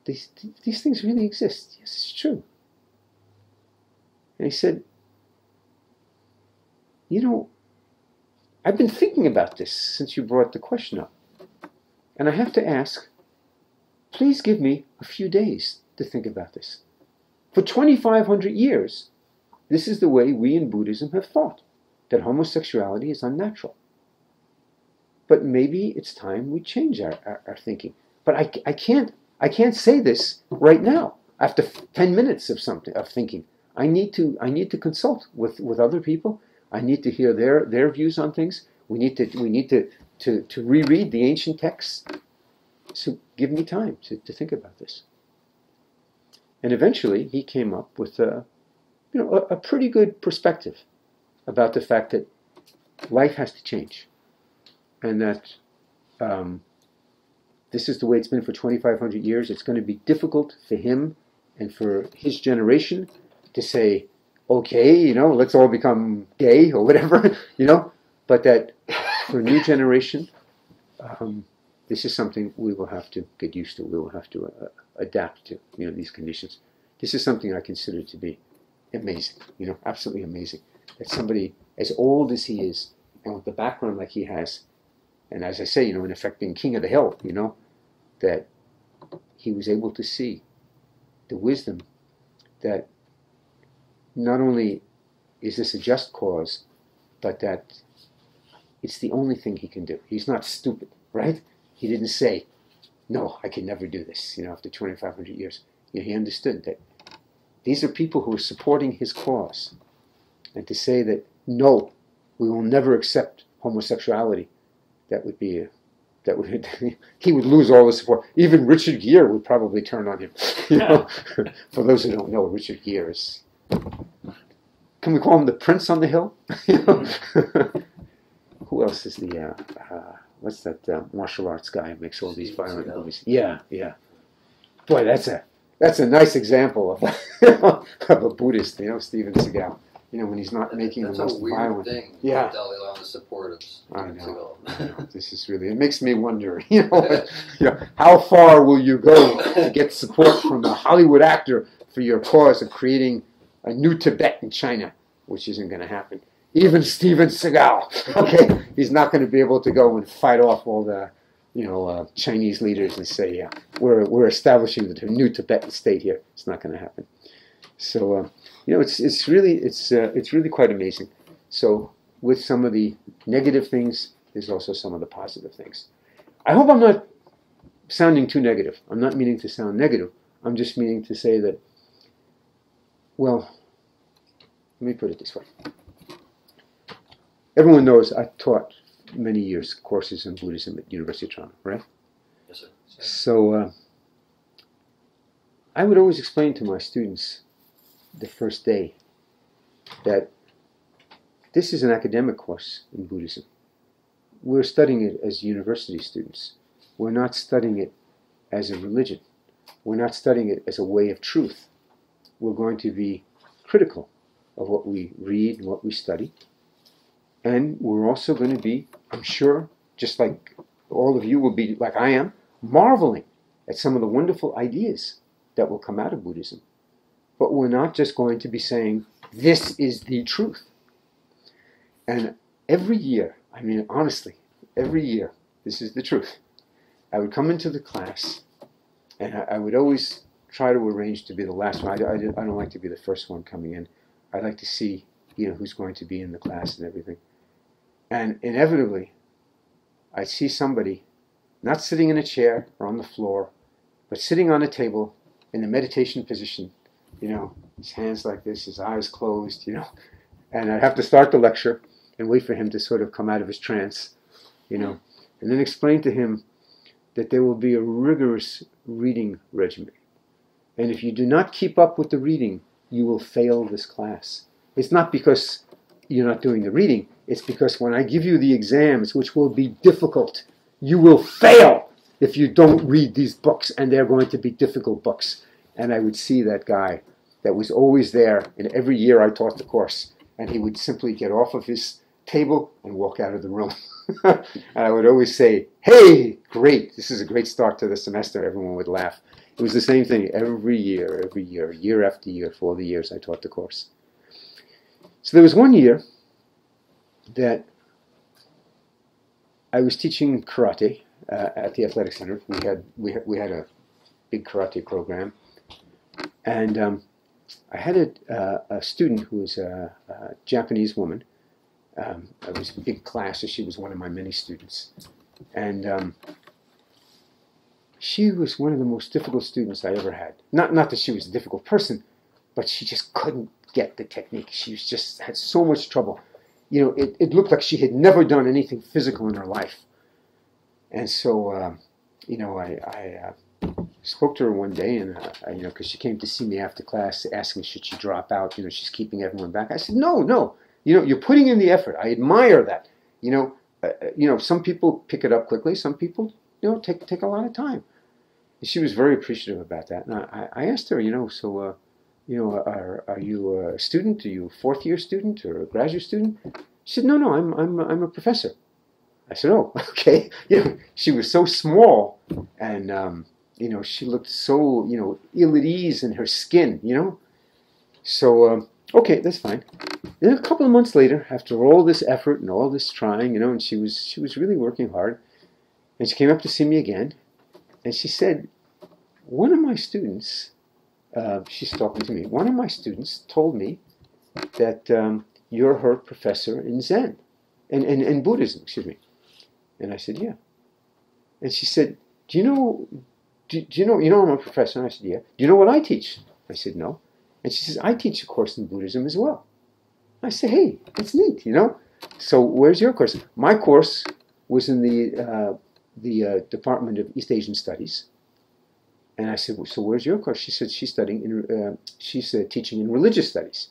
these, these things really exist. Yes, it's true. And he said, You know, I've been thinking about this since you brought the question up. And I have to ask, please give me a few days to think about this. For 2,500 years, this is the way we in Buddhism have thought that homosexuality is unnatural. But maybe it's time we change our, our, our thinking. But I, I, can't, I can't say this right now after 10 minutes of something of thinking. I need to, I need to consult with, with other people. I need to hear their, their views on things. We need to, we need to, to, to reread the ancient texts. So give me time to, to think about this. And eventually he came up with a, you know, a, a pretty good perspective about the fact that life has to change. And that um, this is the way it's been for 2,500 years. It's going to be difficult for him and for his generation to say, okay, you know, let's all become gay or whatever, (laughs) you know, but that (laughs) for a new generation, um, this is something we will have to get used to. We will have to uh, adapt to, you know, these conditions. This is something I consider to be amazing, you know, absolutely amazing. That somebody as old as he is and with the background like he has, and as I say, you know, in effect being king of the hill, you know, that he was able to see the wisdom that not only is this a just cause, but that it's the only thing he can do. He's not stupid, right? He didn't say, no, I can never do this, you know, after 2,500 years. You know, he understood that these are people who are supporting his cause. And to say that, no, we will never accept homosexuality, that would be a, that would (laughs) he would lose all the support. Even Richard Gere would probably turn on him. (laughs) You know, (laughs) for those who don't know, Richard Gere is. Can we call him the Prince on the Hill? (laughs) you know? (laughs) Who else is the uh, uh, what's that uh, martial arts guy who makes all these violent movies? Yeah, yeah. Boy, that's a that's a nice example of (laughs) of a Buddhist, you know, Steven Seagal. You know, when he's not making That's the most a weird violent. thing. Yeah. Dalai Lama's supporters. I know. I know. This is really. It makes me wonder. You know, you know, how far will you go to get support from a Hollywood actor for your cause of creating a new Tibet in China, which isn't going to happen. Even Steven Seagal, (laughs) okay, he's not going to be able to go and fight off all the, you know, uh, Chinese leaders and say, yeah, we're we're establishing the new Tibetan state here. It's not going to happen. So, uh, you know, it's it's really it's uh, it's really quite amazing. So, with some of the negative things, there's also some of the positive things. I hope I'm not sounding too negative. I'm not meaning to sound negative. I'm just meaning to say that, well, let me put it this way. Everyone knows I taught many years courses in Buddhism at University of Toronto, right? Yes, sir. So uh, I would always explain to my students the first day that this is an academic course in Buddhism. We're studying it as university students. We're not studying it as a religion. We're not studying it as a way of truth. We're going to be critical of what we read and what we study. And we're also going to be, I'm sure, just like all of you will be, like I am, marveling at some of the wonderful ideas that will come out of Buddhism. But we're not just going to be saying, this is the truth. And every year, I mean, honestly, every year, this is the truth. I would come into the class, and I, I would always try to arrange to be the last one. I, I, I don't like to be the first one coming in. I like to see, you know, who's going to be in the class and everything. And inevitably, I see somebody not sitting in a chair or on the floor, but sitting on a table in the meditation position, you know, his hands like this, his eyes closed, you know. And I'd have to start the lecture and wait for him to sort of come out of his trance, you know, and then explain to him that there will be a rigorous reading regimen. And if you do not keep up with the reading, you will fail this class. It's not because you're not doing the reading, it's because when I give you the exams, which will be difficult, you will fail if you don't read these books, and they're going to be difficult books. And I would see that guy that was always there, and every year I taught the course, and he would simply get off of his table and walk out of the room. (laughs) and I would always say, Hey, great, this is a great start to the semester. Everyone would laugh. It was the same thing every year, every year, year after year, for all the years I taught the course. So there was one year that I was teaching karate uh, at the athletic center. We had we had, we had a big karate program, and um, I had a, uh, a student who was a, a Japanese woman. Um, it was a big class, so she was one of my many students, and um, she was one of the most difficult students I ever had. Not not that she was a difficult person, but she just couldn't get the technique. She was just had so much trouble. You know, it, it looked like she had never done anything physical in her life. And so, uh, you know, I, I uh, spoke to her one day, and uh, I, you know, because she came to see me after class, asking should she drop out. You know, she's keeping everyone back. I said, no, no. You know, you're putting in the effort. I admire that. You know, uh, uh, you know, some people pick it up quickly. Some people, you know, take take a lot of time. And she was very appreciative about that. And I, I asked her, you know, so, uh, you know, are, are you a student? Are you a fourth year student or a graduate student? She said, no, no, I'm, I'm, I'm a professor. I said, oh, (laughs) okay. (laughs) You know, she was so small and, um, you know, she looked so, you know, ill at ease in her skin, you know. So, um, okay, that's fine. Then a couple of months later, after all this effort and all this trying, you know, and she was she was really working hard, and she came up to see me again, and she said, one of my students, uh, she's talking to me, one of my students told me that um, you're her professor in Zen, and, and, and Buddhism, excuse me. And I said, yeah. And she said, do you know, do, do you know, you know I'm a professor? And I said, yeah. Do you know what I teach? I said, no. And she says, I teach a course in Buddhism as well. I said, hey, that's neat, you know? So where's your course? My course was in the, uh, the uh, Department of East Asian Studies. And I said, well, so where's your course? She said, she's studying, in, uh, she's uh, teaching in religious studies.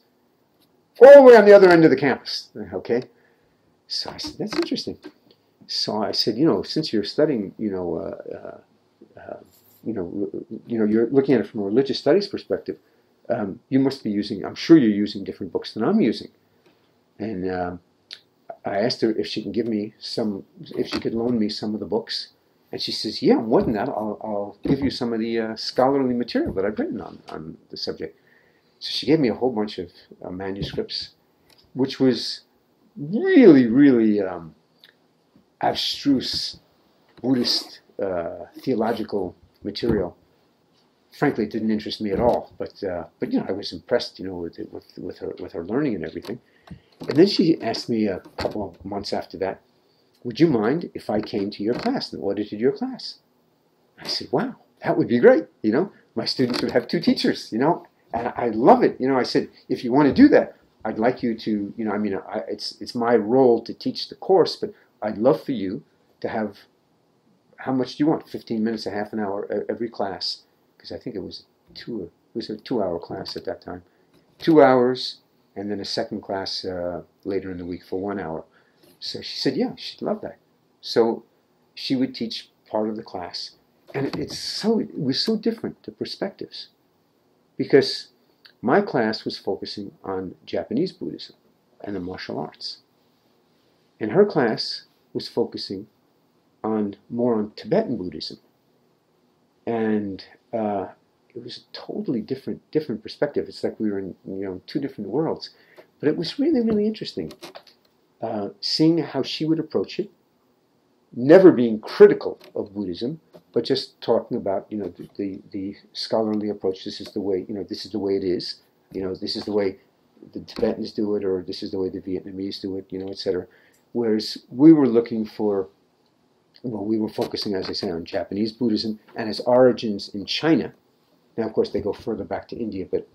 All the way on the other end of the campus. Okay? So I said, that's interesting. So I said, you know, since you're studying, you know, uh, uh, uh, you know, you know, you're looking at it from a religious studies perspective. Um, you must be using. I'm sure you're using different books than I'm using. And um, I asked her if she can give me some, if she could loan me some of the books. And she says, yeah, more than that, I'll, I'll give you some of the uh, scholarly material that I've written on, on the subject. So she gave me a whole bunch of uh, manuscripts, which was really, really um, abstruse Buddhist uh, theological material. Frankly, it didn't interest me at all, but uh, but you know I was impressed, you know, with, with with her with her learning and everything. And then she asked me a couple of months after that, "Would you mind if I came to your class and audited your class?" I said, "Wow, that would be great. You know, my students would have two teachers. You know, and I love it. You know, I said, if you want to do that, I'd like you to, you know, I mean, I, it's it's my role to teach the course, but I'd love for you to have how much do you want? 15 minutes, a half an hour every class, because I think it was two it was a two-hour class at that time, two hours, and then a second class uh, later in the week for one hour. So she said, yeah, she'd love that. So she would teach part of the class, and it's so it was so different the perspectives, because my class was focusing on Japanese Buddhism and the martial arts, and her class was focusing on more on Tibetan Buddhism, and uh, it was a totally different different perspective. It's like we were in you know two different worlds, but it was really really interesting uh, seeing how she would approach it, never being critical of Buddhism, but just talking about you know the, the, the scholarly approach. This is the way you know this is the way it is. You know this is the way the Tibetans do it, or this is the way the Vietnamese do it. You know, etc. Whereas we were looking for well, we were focusing, as I say, on Japanese Buddhism and its origins in China. Now, of course, they go further back to India, but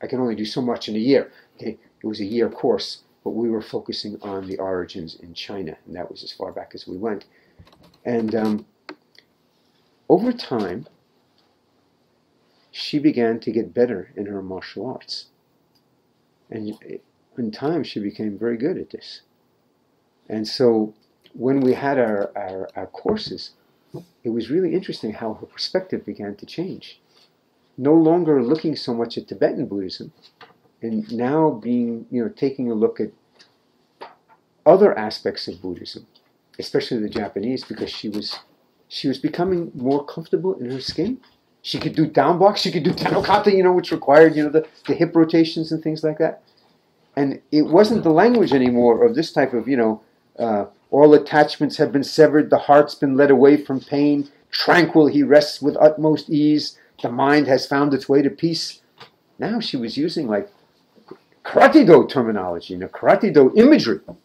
I can only do so much in a year. Okay, it was a year course, but we were focusing on the origins in China, and that was as far back as we went. And um, over time, she began to get better in her martial arts. And in time, she became very good at this. And so when we had our, our, our courses, it was really interesting how her perspective began to change. No longer looking so much at Tibetan Buddhism, and now being, you know, taking a look at other aspects of Buddhism, especially the Japanese, because she was she was becoming more comfortable in her skin. She could do down blocks, she could do (laughs) tanokata, you know, which required, you know, the, the hip rotations and things like that. And it wasn't the language anymore of this type of, you know, uh, all attachments have been severed, the heart's been led away from pain. Tranquil, he rests with utmost ease. The mind has found its way to peace. Now she was using like karate do terminology, you know, karate do imagery, and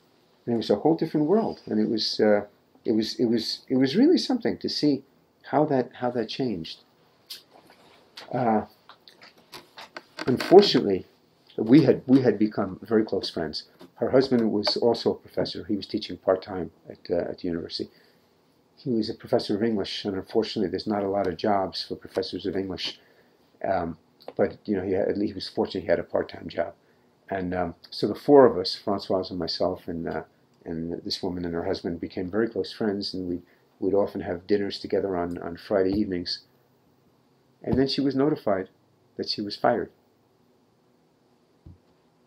it was a whole different world. And it was, uh, it was, it was, it was really something to see how that how that changed. Uh, unfortunately, we had we had become very close friends. Her husband was also a professor. He was teaching part time at, uh, at the university. He was a professor of English, and unfortunately, there's not a lot of jobs for professors of English. Um, but you know, he, had, he was fortunate; he had a part time job. And um, so the four of us, Francoise and myself, and uh, and this woman and her husband, became very close friends, and we would often have dinners together on on Friday evenings. And then she was notified that she was fired.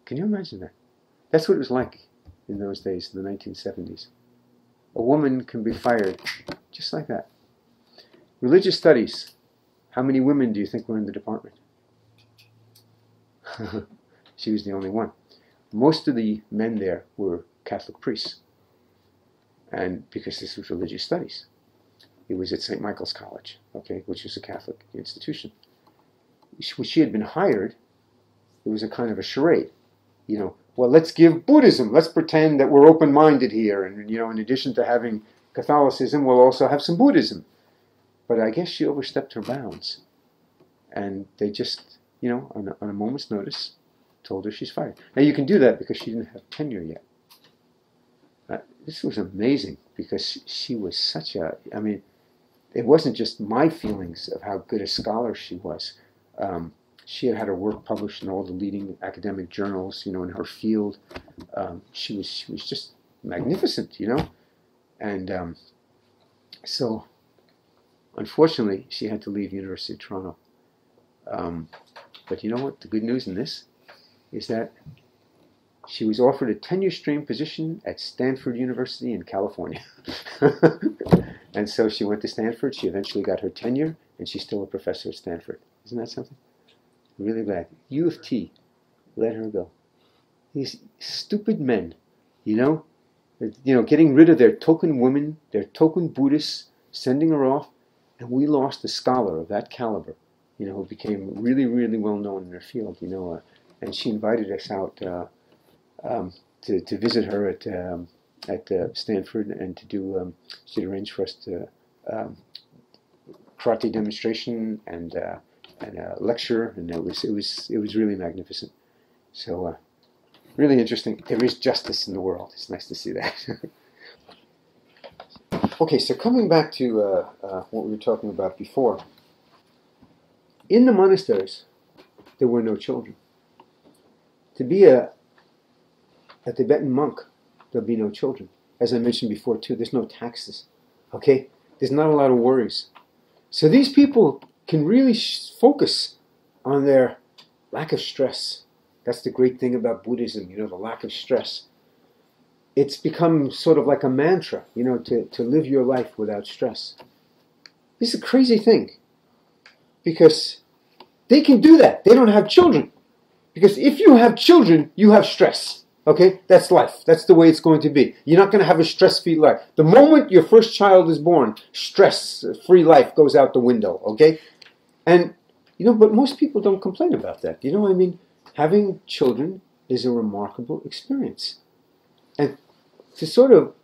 Can you imagine that? That's what it was like in those days, in the 1970s. A woman can be fired just like that. Religious studies. How many women do you think were in the department? (laughs) she was the only one. Most of the men there were Catholic priests. And because this was religious studies, it was at St. Michael's College, okay, which was a Catholic institution. When she had been hired, it was a kind of a charade. You know, well, let's give Buddhism. Let's pretend that we're open-minded here, and you know, in addition to having Catholicism, we'll also have some Buddhism. But I guess she overstepped her bounds, and they just, you know, on a, on a moment's notice, told her she's fired. Now you can do that because she didn't have tenure yet. Uh, this was amazing because she was such a. I mean, it wasn't just my feelings of how good a scholar she was. Um, she had had her work published in all the leading academic journals, you know, in her field. Um, she was she was just magnificent, you know, and um, so unfortunately she had to leave University of Toronto. Um, but you know what? The good news in this is that she was offered a tenure stream position at Stanford University in California. (laughs) and so she went to Stanford. She eventually got her tenure, and she's still a professor at Stanford. Isn't that something? really glad. U of T let her go. These stupid men, you know, you know, getting rid of their token women, their token Buddhists, sending her off, and we lost a scholar of that caliber, you know, who became really, really well known in her field, you know, uh, and she invited us out uh, um, to, to visit her at um, at uh, Stanford and to do um, she arranged for us to um, karate demonstration and uh, and a lecture, and it was it was it was really magnificent. So really interesting. There is justice in the world. It's nice to see that. (laughs) okay, so coming back to uh, uh, what we were talking about before. In the monasteries, there were no children. To be a, a Tibetan monk, there'll be no children. As I mentioned before, too, there's no taxes. Okay? There's not a lot of worries. So these people can really focus on their lack of stress. That's the great thing about Buddhism, you know, the lack of stress. It's become sort of like a mantra, you know, to, to live your life without stress. This is a crazy thing because they can do that. They don't have children. Because if you have children, you have stress. Okay? That's life. That's the way it's going to be. You're not going to have a stress free life. The moment your first child is born, stress free life goes out the window. Okay? And, you know, but most people don't complain about that. You know, I mean, having children is a remarkable experience. And to sort of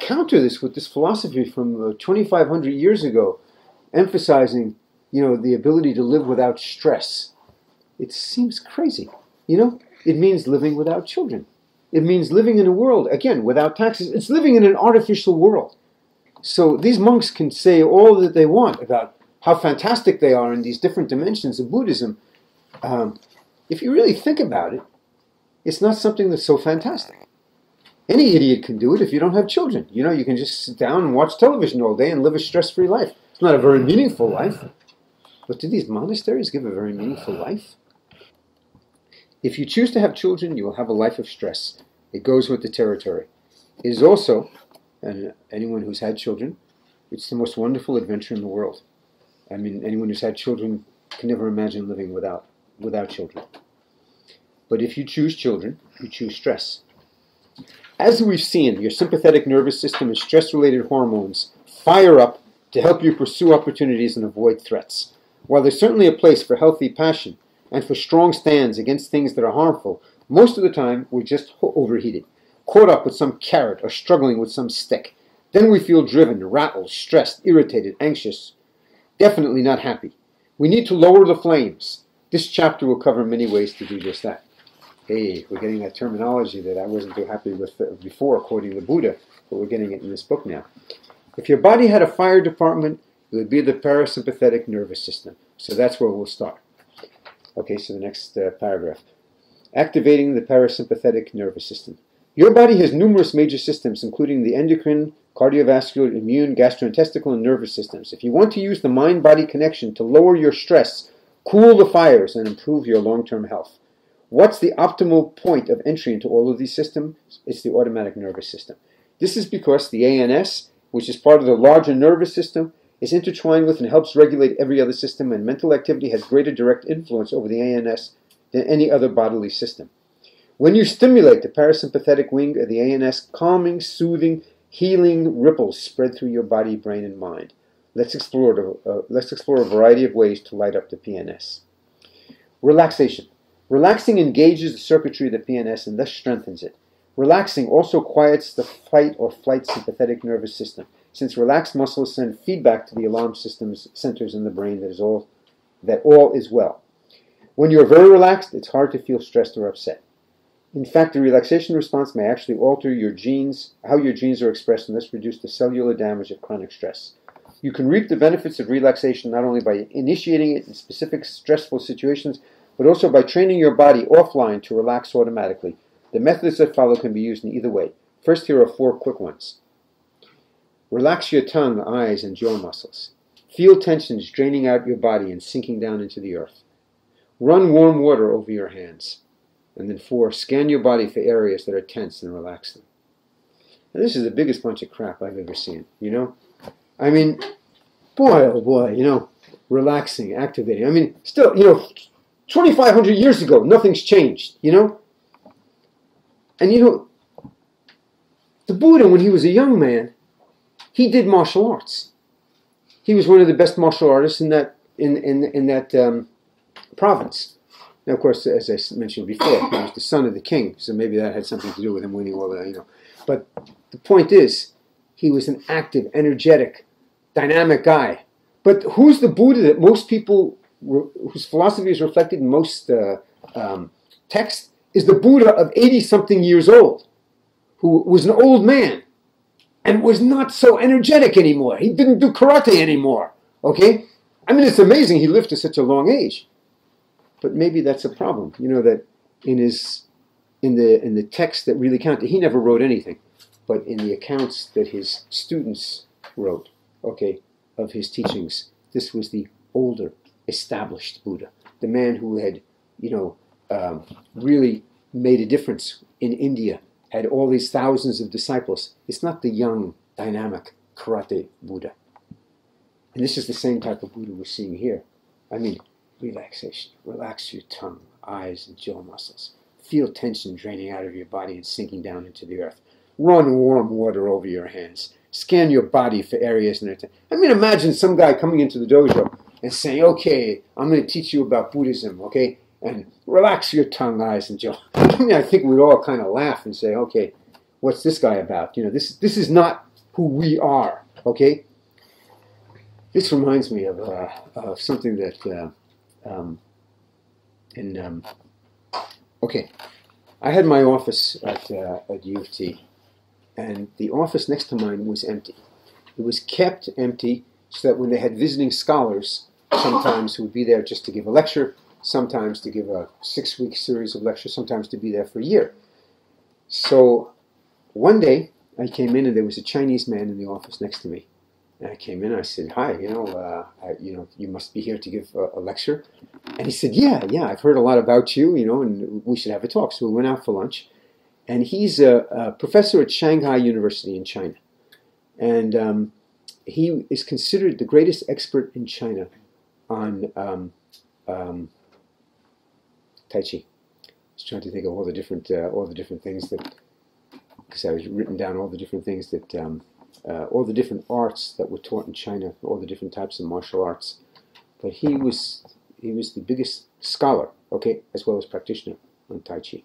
counter this with this philosophy from uh, 2,500 years ago, emphasizing, you know, the ability to live without stress, it seems crazy. You know, it means living without children. It means living in a world, again, without taxes. It's living in an artificial world. So these monks can say all that they want about how fantastic they are in these different dimensions of Buddhism. Um, if you really think about it, it's not something that's so fantastic. Any idiot can do it if you don't have children. You know, you can just sit down and watch television all day and live a stress free life. It's not a very meaningful life. But do these monasteries give a very meaningful life? If you choose to have children, you will have a life of stress. It goes with the territory. It is also, and anyone who's had children, it's the most wonderful adventure in the world. I mean, anyone who's had children can never imagine living without without children. But if you choose children, you choose stress. As we've seen, your sympathetic nervous system and stress-related hormones fire up to help you pursue opportunities and avoid threats. While there's certainly a place for healthy passion, and for strong stands against things that are harmful, most of the time we're just overheated, caught up with some carrot or struggling with some stick. Then we feel driven, rattled, stressed, irritated, anxious, definitely not happy. We need to lower the flames. This chapter will cover many ways to do just that. Hey, we're getting that terminology that I wasn't too happy with uh, before, quoting the Buddha, but we're getting it in this book now. If your body had a fire department, it would be the parasympathetic nervous system. So that's where we'll start. Okay, so the next uh, paragraph. Activating the parasympathetic nervous system. Your body has numerous major systems, including the endocrine, cardiovascular, immune, gastrointestinal, and nervous systems. If you want to use the mind body connection to lower your stress, cool the fires, and improve your long term health, what's the optimal point of entry into all of these systems? It's the autonomic nervous system. This is because the ANS, which is part of the larger nervous system, is intertwined with and helps regulate every other system, and mental activity has greater direct influence over the ANS than any other bodily system. When you stimulate the parasympathetic wing of the ANS, calming, soothing, healing ripples spread through your body, brain, and mind. Let's explore, uh, let's explore a variety of ways to light up the PNS. Relaxation. Relaxing engages the circuitry of the PNS and thus strengthens it. Relaxing also quiets the fight or flight sympathetic nervous system since relaxed muscles send feedback to the alarm systems centers in the brain that is all that all is well. When you're very relaxed, it's hard to feel stressed or upset. In fact, the relaxation response may actually alter your genes, how your genes are expressed, and thus reduce the cellular damage of chronic stress. You can reap the benefits of relaxation not only by initiating it in specific stressful situations, but also by training your body offline to relax automatically. The methods that follow can be used in either way. First, here are four quick ones. Relax your tongue, eyes, and jaw muscles. Feel tensions draining out your body and sinking down into the earth. Run warm water over your hands. And then four, scan your body for areas that are tense and relax them. Now, this is the biggest bunch of crap I've ever seen, you know? I mean, boy, oh boy, you know, relaxing, activating. I mean, still, you know, 2,500 years ago, nothing's changed, you know? And you know, the Buddha, when he was a young man, he did martial arts. He was one of the best martial artists in that in in in that um, province. Now, of course, as I mentioned before, he was the son of the king, so maybe that had something to do with him winning all that, you know. But the point is, he was an active, energetic, dynamic guy. But who's the Buddha that most people, whose philosophy is reflected in most uh, um, texts? is the Buddha of 80 something years old, who was an old man and was not so energetic anymore. He didn't do karate anymore. Okay? I mean, it's amazing he lived to such a long age. But maybe that's a problem. You know, that in his in the in the text that really counted, he never wrote anything. But in the accounts that his students wrote, okay, of his teachings, this was the older, established Buddha, the man who had, you know, um, really made a difference in India, had all these thousands of disciples. It's not the young, dynamic karate Buddha. And this is the same type of Buddha we're seeing here. I mean, relaxation. Relax your tongue, eyes, and jaw muscles. Feel tension draining out of your body and sinking down into the earth. Run warm water over your hands. Scan your body for areas in it. I mean, imagine some guy coming into the dojo and saying, okay, I'm going to teach you about Buddhism, okay? And relax your tongue, eyes, and jaw. (laughs) I I think we'd all kind of laugh and say, okay, what's this guy about? You know, this, this is not who we are, okay? This reminds me of, uh, of something that, uh, um, in, um, okay, I had my office at, uh, at U of T, and the office next to mine was empty. It was kept empty so that when they had visiting scholars, sometimes who would be there just to give a lecture, sometimes to give a six week series of lectures, sometimes to be there for a year. So one day I came in and there was a Chinese man in the office next to me. And I came in. I said, "Hi, you know, uh, I, you know, you must be here to give a, a, lecture." And he said, "Yeah, yeah, I've heard a lot about you, you know, and we should have a talk." So we went out for lunch, and he's a, a professor at Shanghai University in China, and um, he is considered the greatest expert in China on um, um, Tai Chi. I was trying to think of all the different uh, all the different things that because I was written down all the different things that um, uh, all the different arts that were taught in China, all the different types of martial arts. But he was he was the biggest scholar, okay, as well as practitioner on Tai Chi.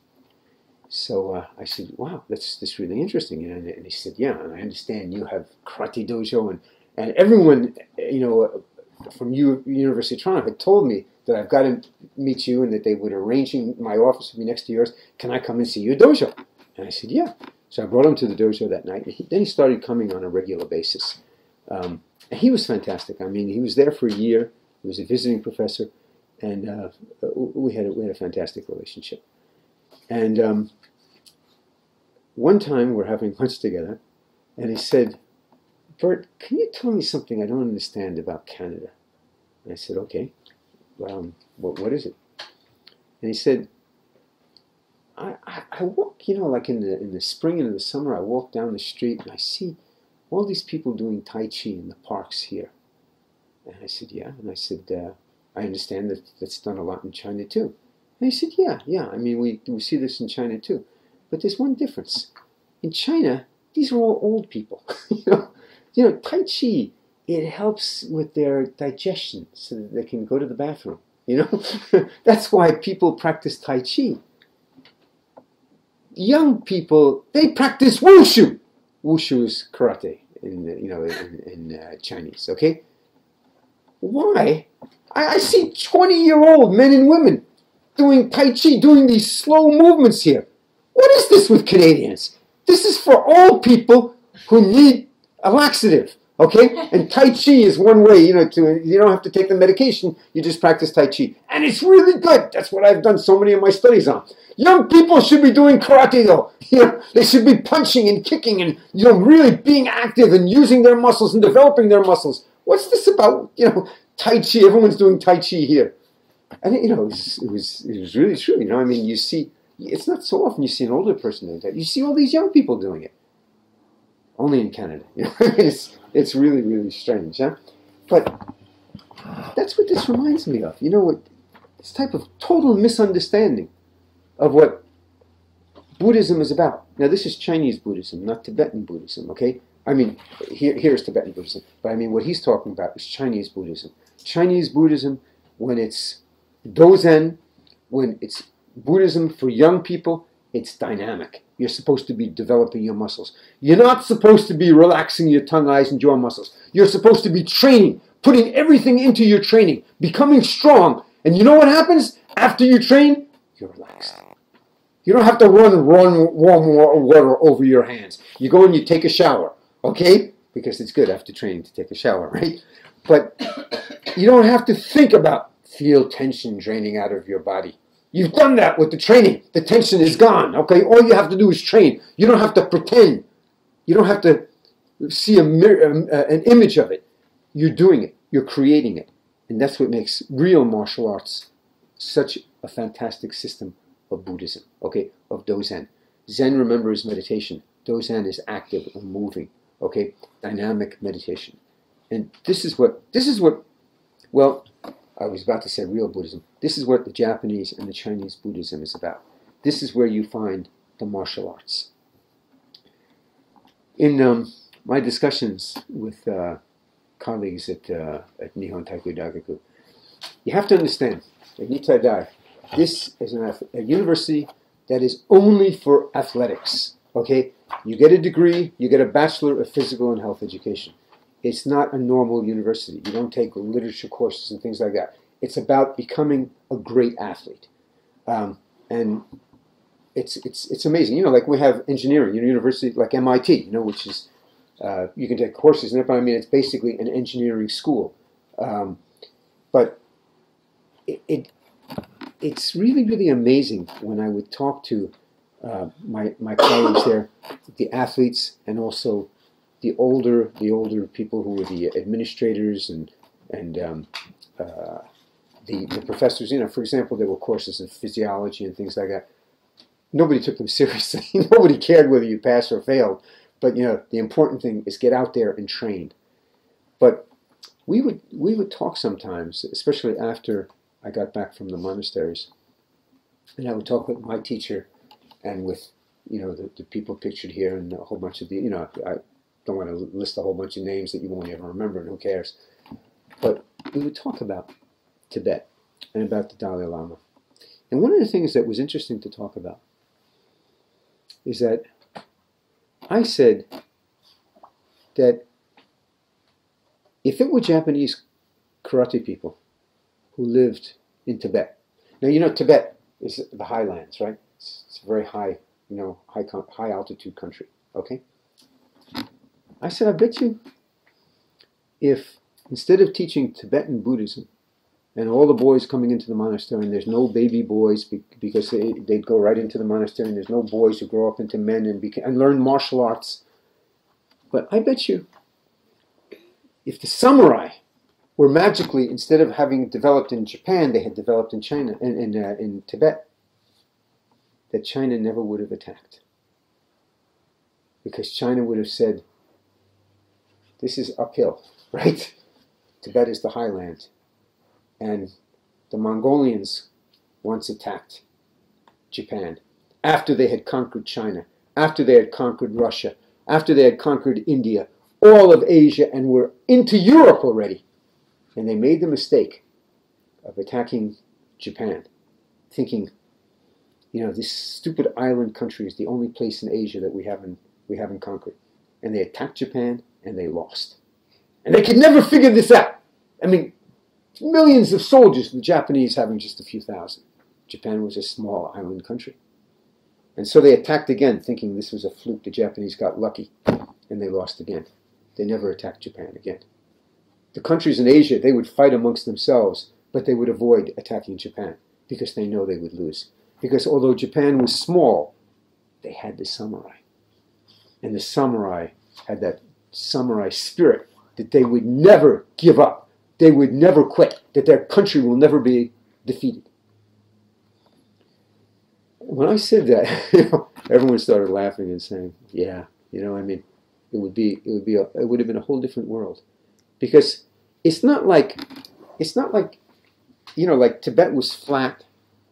So uh, I said, "Wow, that's that's really interesting." And, and he said, "Yeah, and I understand you have karate dojo, and and everyone, you know, from U, University of Toronto had told me that I've got to meet you, and that they would arranging my office to be next to yours. Can I come and see your dojo?" And I said, "Yeah." So I brought him to the dojo that night. He, then he started coming on a regular basis. Um, and he was fantastic. I mean, he was there for a year. He was a visiting professor, and uh, we had a, we had a fantastic relationship. And um, one time we're having lunch together, and he said, "Burt, can you tell me something I don't understand about Canada?" And I said, "Okay. Um, what what is it?" And he said, I, I, I walk, you know, like in the in the spring and in the summer, I walk down the street and I see all these people doing Tai Chi in the parks here. And I said, yeah. And I said, uh, I understand that that's done a lot in China too. And he said, yeah, yeah. I mean, we, we see this in China too. But there's one difference. In China, these are all old people. (laughs) you know, you know, Tai Chi, it helps with their digestion so that they can go to the bathroom. You know, (laughs) that's why people practice Tai Chi young people they practice wushu. Wushu is karate in you know in, in uh, Chinese. Okay, why? I, I see twenty year old men and women doing tai chi, doing these slow movements here. What is this with Canadians? This is for old people who need a laxative. Okay, and Tai Chi is one way. You know, to you don't have to take the medication. You just practice Tai Chi, and it's really good. That's what I've done so many of my studies on. Young people should be doing karate though. (laughs) You know, they should be punching and kicking and you know really being active and using their muscles and developing their muscles. What's this about? You know, Tai Chi. Everyone's doing Tai Chi here. And you know, it was, it was it was really true. You know, I mean, you see, it's not so often you see an older person doing that. You see all these young people doing it. Only in Canada. (laughs) You know, it's it's really really strange, huh? But that's what this reminds me of. You know what? This type of total misunderstanding of what Buddhism is about. Now, this is Chinese Buddhism, not Tibetan Buddhism, okay? I mean, here, here's Tibetan Buddhism, but I mean, what he's talking about is Chinese Buddhism. Chinese Buddhism, when it's Dozen, when it's Buddhism for young people, it's dynamic. You're supposed to be developing your muscles. You're not supposed to be relaxing your tongue, eyes, and jaw muscles. You're supposed to be training, putting everything into your training, becoming strong. And you know what happens after you train? You're relaxed. You don't have to run, run warm water over your hands. You go and you take a shower, okay? Because it's good after training to take a shower, (laughs) right? But you don't have to think about feel tension draining out of your body. You've done that with the training. The tension is gone, okay? All you have to do is train. You don't have to pretend. You don't have to see a mirror, um, uh, an image of it. You're doing it. You're creating it. And that's what makes real martial arts such a fantastic system of Buddhism, okay, of Dozen. Zen, remember, is meditation. Dozen is active or moving, okay, dynamic meditation. And this is what, this is what, well, I was about to say real Buddhism. This is what the Japanese and the Chinese Buddhism is about. This is where you find the martial arts. In um, my discussions with uh, colleagues at, uh, at Nihon Taiiku Daigaku, you have to understand, at Nitai Dai, this is an, a university that is only for athletics. Okay? You get a degree, you get a Bachelor of Physical and Health Education. It's not a normal university. You don't take literature courses and things like that. It's about becoming a great athlete. Um, and it's, it's, it's amazing. You know, like we have engineering, you know, university like MIT, you know, which is, uh, you can take courses in it, but I mean, it's basically an engineering school. Um, but it, it, it's really, really amazing when I would talk to uh, my, my colleagues there, the athletes, and also the older the older people who were the administrators and and um, uh, the, the professors. You know, for example, there were courses in physiology and things like that. Nobody took them (laughs) seriously. Nobody cared whether you passed or failed. But you know, the important thing is get out there and train. But we would we would talk sometimes, especially after I got back from the monasteries, and I would talk with my teacher and with you know the, the people pictured here and a whole bunch of the you know I don't want to list a whole bunch of names that you won't ever remember, and who cares. But we would talk about Tibet and about the Dalai Lama. And one of the things that was interesting to talk about is that I said that if it were Japanese karate people who lived in Tibet, now you know Tibet is the highlands, right? It's, it's a very high, you know, high high altitude country. Okay, I said, I bet you if instead of teaching Tibetan Buddhism and all the boys coming into the monastery, and there's no baby boys because they, would go right into the monastery, and there's no boys who grow up into men and, beca- and learn martial arts. But I bet you if the samurai were magically, instead of having developed in Japan, they had developed in China, in, in, uh, in Tibet, that China never would have attacked. Because China would have said, this is uphill, (laughs) right? Tibet is the highland. And the Mongolians once attacked Japan after they had conquered China, after they had conquered Russia, after they had conquered India, all of Asia, and were into Europe already. And they made the mistake of attacking Japan, thinking, you know, this stupid island country is the only place in Asia that we haven't we haven't conquered. And they attacked Japan, and they lost. And they could never figure this out. I mean, millions of soldiers, the Japanese having just a few thousand. Japan was a small island country. And so they attacked again, thinking this was a fluke. The Japanese got lucky, and they lost again. They never attacked Japan again. The countries in Asia, they would fight amongst themselves, but they would avoid attacking Japan because they know they would lose. Because although Japan was small, they had the samurai. And the samurai had that samurai spirit that they would never give up, they would never quit, that their country will never be defeated. When I said that, (laughs) you know, everyone started laughing and saying, "Yeah, you know, I mean, it would be, it would be, a, it would have been a whole different world, because it's not like, it's not like, you know, like Tibet was flat,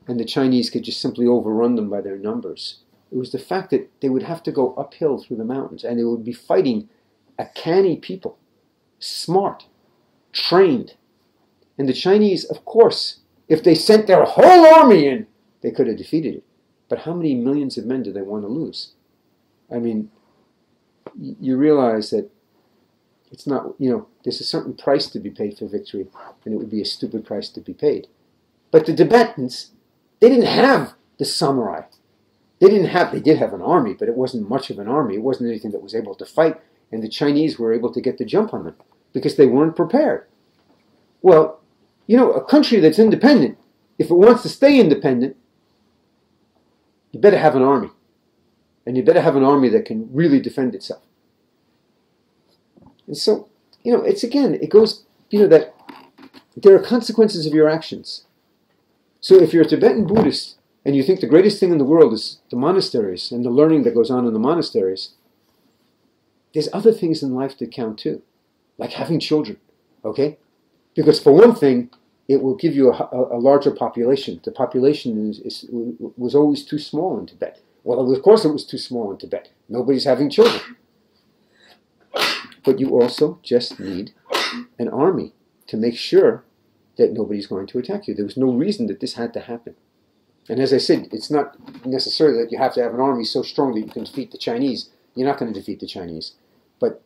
and the Chinese could just simply overrun them by their numbers. It was the fact that they would have to go uphill through the mountains, and they would be fighting a canny people, smart, trained. And the Chinese, of course, if they sent their whole army in, they could have defeated it. But how many millions of men do they want to lose? I mean, you realize that it's not, you know, there's a certain price to be paid for victory, and it would be a stupid price to be paid. But the Tibetans, they didn't have the samurai. They didn't have, they did have an army, but it wasn't much of an army. It wasn't anything that was able to fight, and the Chinese were able to get the jump on them because they weren't prepared. Well, you know, a country that's independent, if it wants to stay independent, you better have an army. And you better have an army that can really defend itself. And so, you know, it's again, it goes, you know, that there are consequences of your actions. So if you're a Tibetan Buddhist and you think the greatest thing in the world is the monasteries and the learning that goes on in the monasteries, there's other things in life that count too, like having children, okay? Because for one thing, it will give you a, a, a larger population. The population is, is, was always too small in Tibet. Well, of course it was too small in Tibet. Nobody's having children. But you also just need an army to make sure that nobody's going to attack you. There was no reason that this had to happen. And as I said, it's not necessarily that you have to have an army so strong that you can defeat the Chinese. You're not going to defeat the Chinese. But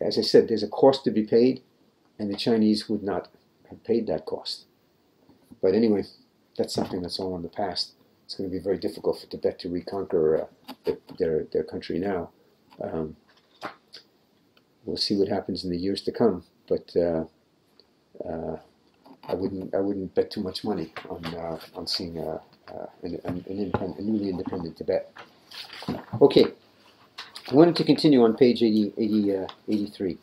as I said, there's a cost to be paid, and the Chinese would not have paid that cost. But anyway, that's something that's all in the past. It's going to be very difficult for Tibet to reconquer uh, their, their country now. Um, we'll see what happens in the years to come. But uh, uh, I wouldn't I wouldn't bet too much money on uh, on seeing a, an, an, independent, a newly independent Tibet. Okay, I wanted to continue on page 80, 80 uh, 83.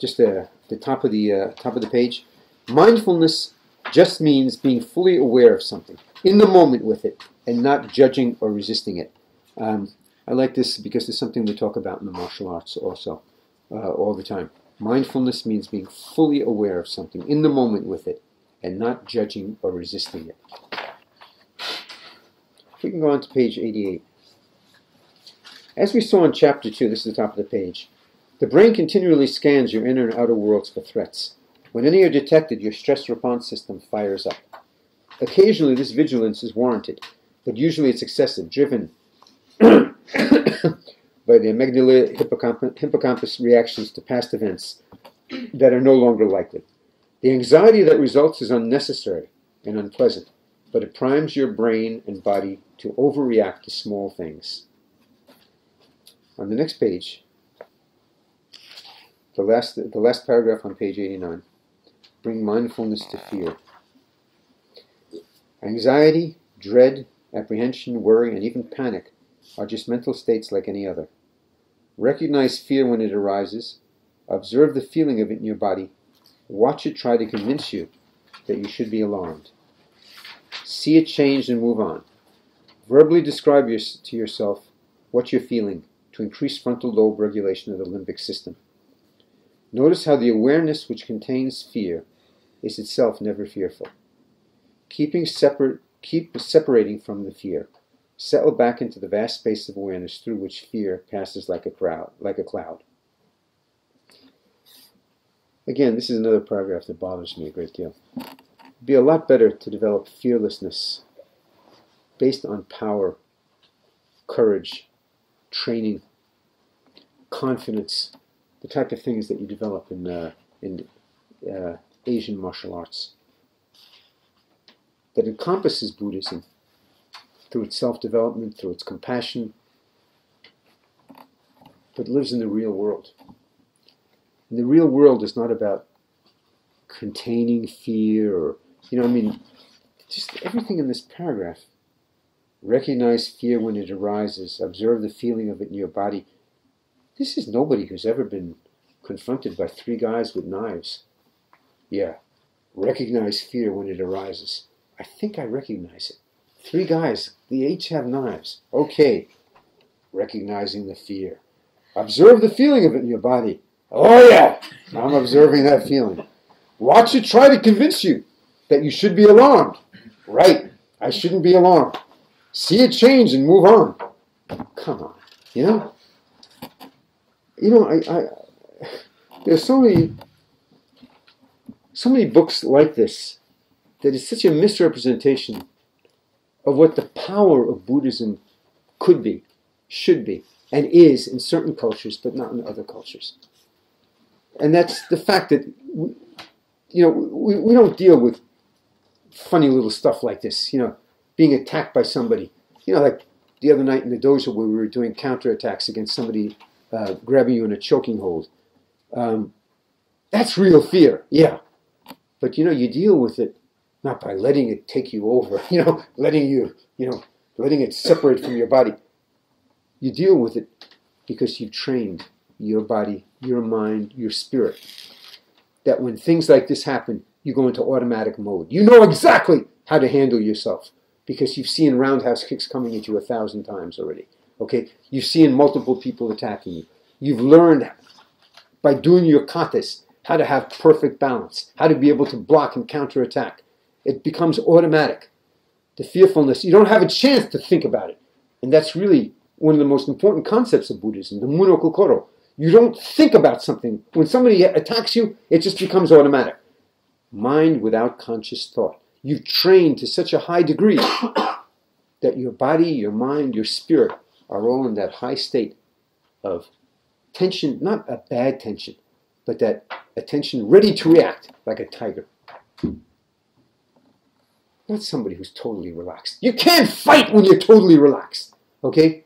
Just the the top of the uh, top of the page. Mindfulness just means being fully aware of something in the moment with it and not judging or resisting it. Um, I like this because it's something we talk about in the martial arts also uh, all the time. Mindfulness means being fully aware of something in the moment with it and not judging or resisting it. We can go on to page 88. As we saw in chapter 2, this is the top of the page, the brain continually scans your inner and outer worlds for threats. When any are detected, your stress response system fires up. Occasionally, this vigilance is warranted, but usually it's excessive, driven (coughs) by the amygdala hippocampus, hippocampus reactions to past events that are no longer likely. The anxiety that results is unnecessary and unpleasant, but it primes your brain and body to overreact to small things. On the next page, the last, the last paragraph on page 89, bring mindfulness to fear. Anxiety, dread, apprehension, worry, and even panic are just mental states like any other. Recognize fear when it arises. Observe the feeling of it in your body. Watch it try to convince you that you should be alarmed. See it change and move on. Verbally describe your, to yourself what you're feeling to increase frontal lobe regulation of the limbic system. Notice how the awareness which contains fear is itself never fearful. Keeping separate, keep separating from the fear settle back into the vast space of awareness through which fear passes like a crowd, like a cloud. Again, this is another paragraph that bothers me a great deal. It'd be a lot better to develop fearlessness based on power, courage, training, confidence, the type of things that you develop in, uh, in uh, Asian martial arts that encompasses Buddhism through its self development, through its compassion, but lives in the real world. And the real world is not about containing fear or, you know, I mean, just everything in this paragraph. Recognize fear when it arises, observe the feeling of it in your body. This is nobody who's ever been confronted by three guys with knives. Yeah, recognize fear when it arises. I think I recognize it. Three guys, they each have knives. Okay, recognizing the fear. Observe the feeling of it in your body. Oh, yeah, I'm observing that feeling. Watch it try to convince you that you should be alarmed. Right, I shouldn't be alarmed. See it change and move on. Come on, you know? You know, I, I there's so many so many books like this that is such a misrepresentation of what the power of Buddhism could be, should be, and is in certain cultures, but not in other cultures. And that's the fact that, we, you know, we, we don't deal with funny little stuff like this, you know, being attacked by somebody you know, like the other night in the dojo where we were doing counterattacks against somebody uh, grabbing you in a choking hold. Um, that's real fear, yeah. But you know, you deal with it not by letting it take you over, (laughs) you know, letting you, you know, letting it separate from your body. You deal with it because you've trained your body, your mind, your spirit. That when things like this happen, you go into automatic mode. You know exactly how to handle yourself because you've seen roundhouse kicks coming at you a thousand times already. Okay? You've seen multiple people attacking you. You've learned by doing your katas how to have perfect balance, how to be able to block and counterattack. It becomes automatic. The fearfulness, you don't have a chance to think about it. And that's really one of the most important concepts of Buddhism, the muno kokoro. You don't think about something. When somebody attacks you, it just becomes automatic. Mind without conscious thought. You've trained to such a high degree that your body, your mind, your spirit are all in that high state of tension, not a bad tension, but that attention ready to react like a tiger. Not somebody who's totally relaxed. You can't fight when you're totally relaxed, okay?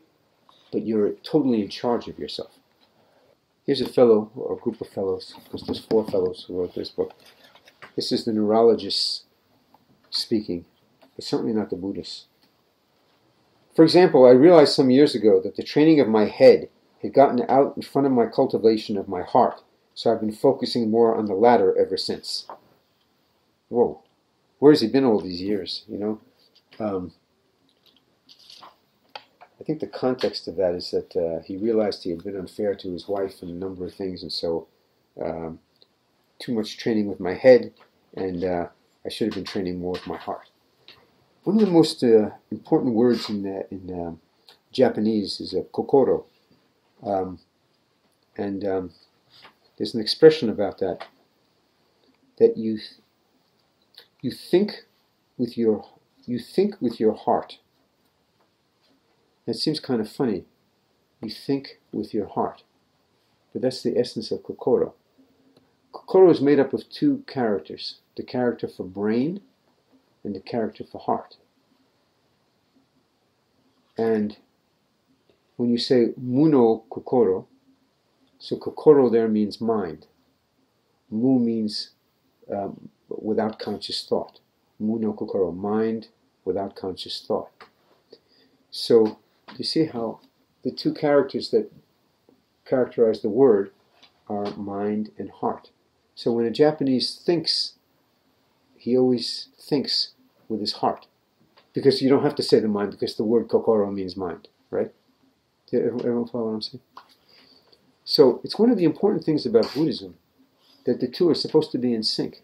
But you're totally in charge of yourself. Here's a fellow, or a group of fellows, because there's four fellows who wrote this book. This is the neurologist speaking, but certainly not the Buddhists. For example, I realized some years ago that the training of my head had gotten out in front of my cultivation of my heart, so I've been focusing more on the latter ever since. Whoa, where has he been all these years, you know? Um, I think the context of that is that uh, he realized he had been unfair to his wife in a number of things, and so um, too much training with my head, and uh, I should have been training more with my heart. One of the most uh, important words in, in um, Japanese is kokoro, um, and um, there's an expression about that that you you think with your you think with your heart That seems kind of funny. You think with your heart. But that's the essence of kokoro. Kokoro is made up of two characters the character for brain and the character for heart. And when you say muno kokoro, so kokoro there means mind. Mu means um, without conscious thought. Muno kokoro, mind without conscious thought. So you see how the two characters that characterize the word are mind and heart. So when a Japanese thinks, he always thinks with his heart. Because you don't have to say the mind, because the word kokoro means mind, right? Did everyone follow what I'm saying? So it's one of the important things about Buddhism that the two are supposed to be in sync.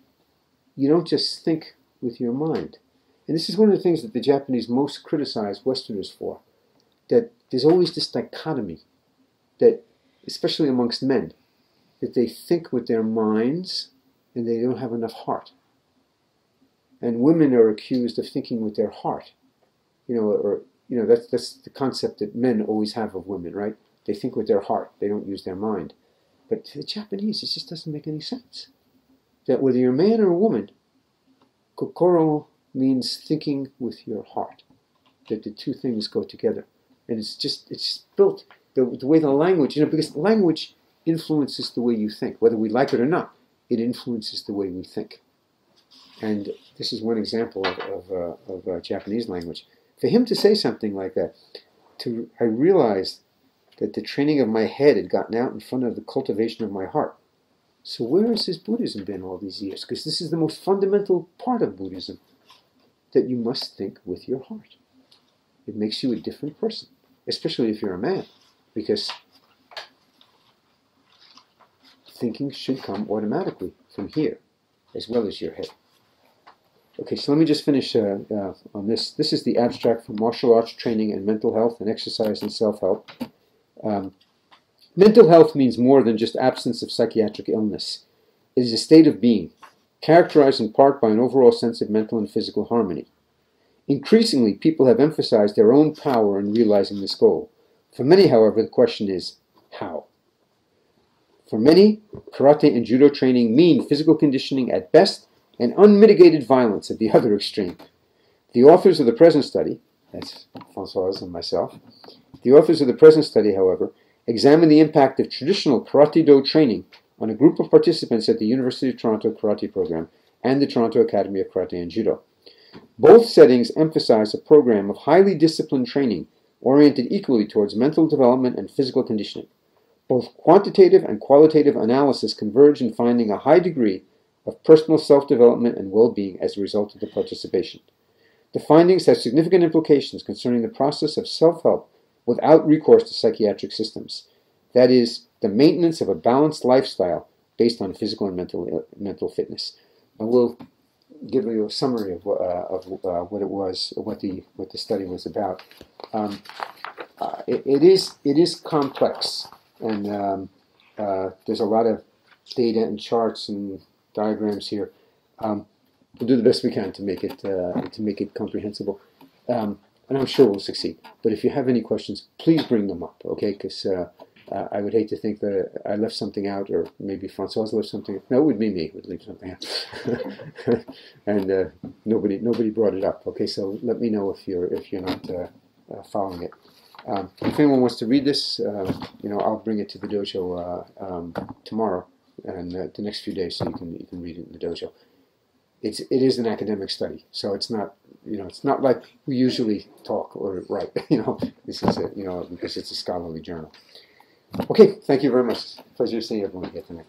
You don't just think with your mind. And this is one of the things that the Japanese most criticize Westerners for that there's always this dichotomy that, especially amongst men, that they think with their minds and they don't have enough heart. And women are accused of thinking with their heart. You know, or you know, that's that's the concept that men always have of women, right? They think with their heart, they don't use their mind. But to the Japanese, it just doesn't make any sense. That whether you're a man or a woman, kokoro means thinking with your heart. That the two things go together and it's just it's just built the, the way the language you know because language influences the way you think whether we like it or not it influences the way we think. And this is one example of, of, uh, of uh, Japanese language. For him to say something like that to I realized that the training of my head had gotten out in front of the cultivation of my heart. So where has his Buddhism been all these years? Because this is the most fundamental part of Buddhism that you must think with your heart. It makes you a different person, especially if you're a man, because thinking should come automatically from here as well as your head. Okay, so let me just finish uh, uh, on this. This is the abstract for martial arts training and mental health and exercise and self-help. Um, mental health means more than just absence of psychiatric illness. It is a state of being, characterized in part by an overall sense of mental and physical harmony. Increasingly, people have emphasized their own power in realizing this goal. For many, however, the question is how? For many, karate and judo training mean physical conditioning at best and unmitigated violence at the (laughs) other extreme. The authors of the present study, That's Francoise and myself. The authors of the present study, however, examine the impact of traditional karate do training on a group of participants at the University of Toronto Karate Program and the Toronto Academy of Karate and Judo. Both settings emphasize a program of highly disciplined training oriented equally towards mental development and physical conditioning. Both quantitative and qualitative analysis converge in finding a high degree of personal self development and well being as a result of the participation. The findings have significant implications concerning the process of self help without recourse to psychiatric systems. That is, the maintenance of a balanced lifestyle based on physical and mental, mental fitness. And we'll give you a summary of, uh, of uh, what it was, what the, what the study was about. Um, uh, it, it, is, it is complex, and um, uh, there's a lot of data and charts and diagrams here. Um, we'll do the best we can to make it, uh, to make it comprehensible. Um, and I'm sure we'll succeed. But if you have any questions, please bring them up, okay? Because uh, uh, I would hate to think that I left something out, or maybe Francois left something. No, it would be me would leave something out, (laughs) and uh, nobody nobody brought it up. Okay, so let me know if you're if you're not uh, following it. Um, if anyone wants to read this, uh, you know, I'll bring it to the dojo um, tomorrow and the next few days, so you can you can read it in the dojo it's it is an academic study, so it's not you know it's not like we usually talk or write. (laughs) You know, this is a, you know because it's a scholarly journal. Okay, thank you very much. Pleasure seeing everyone here tonight.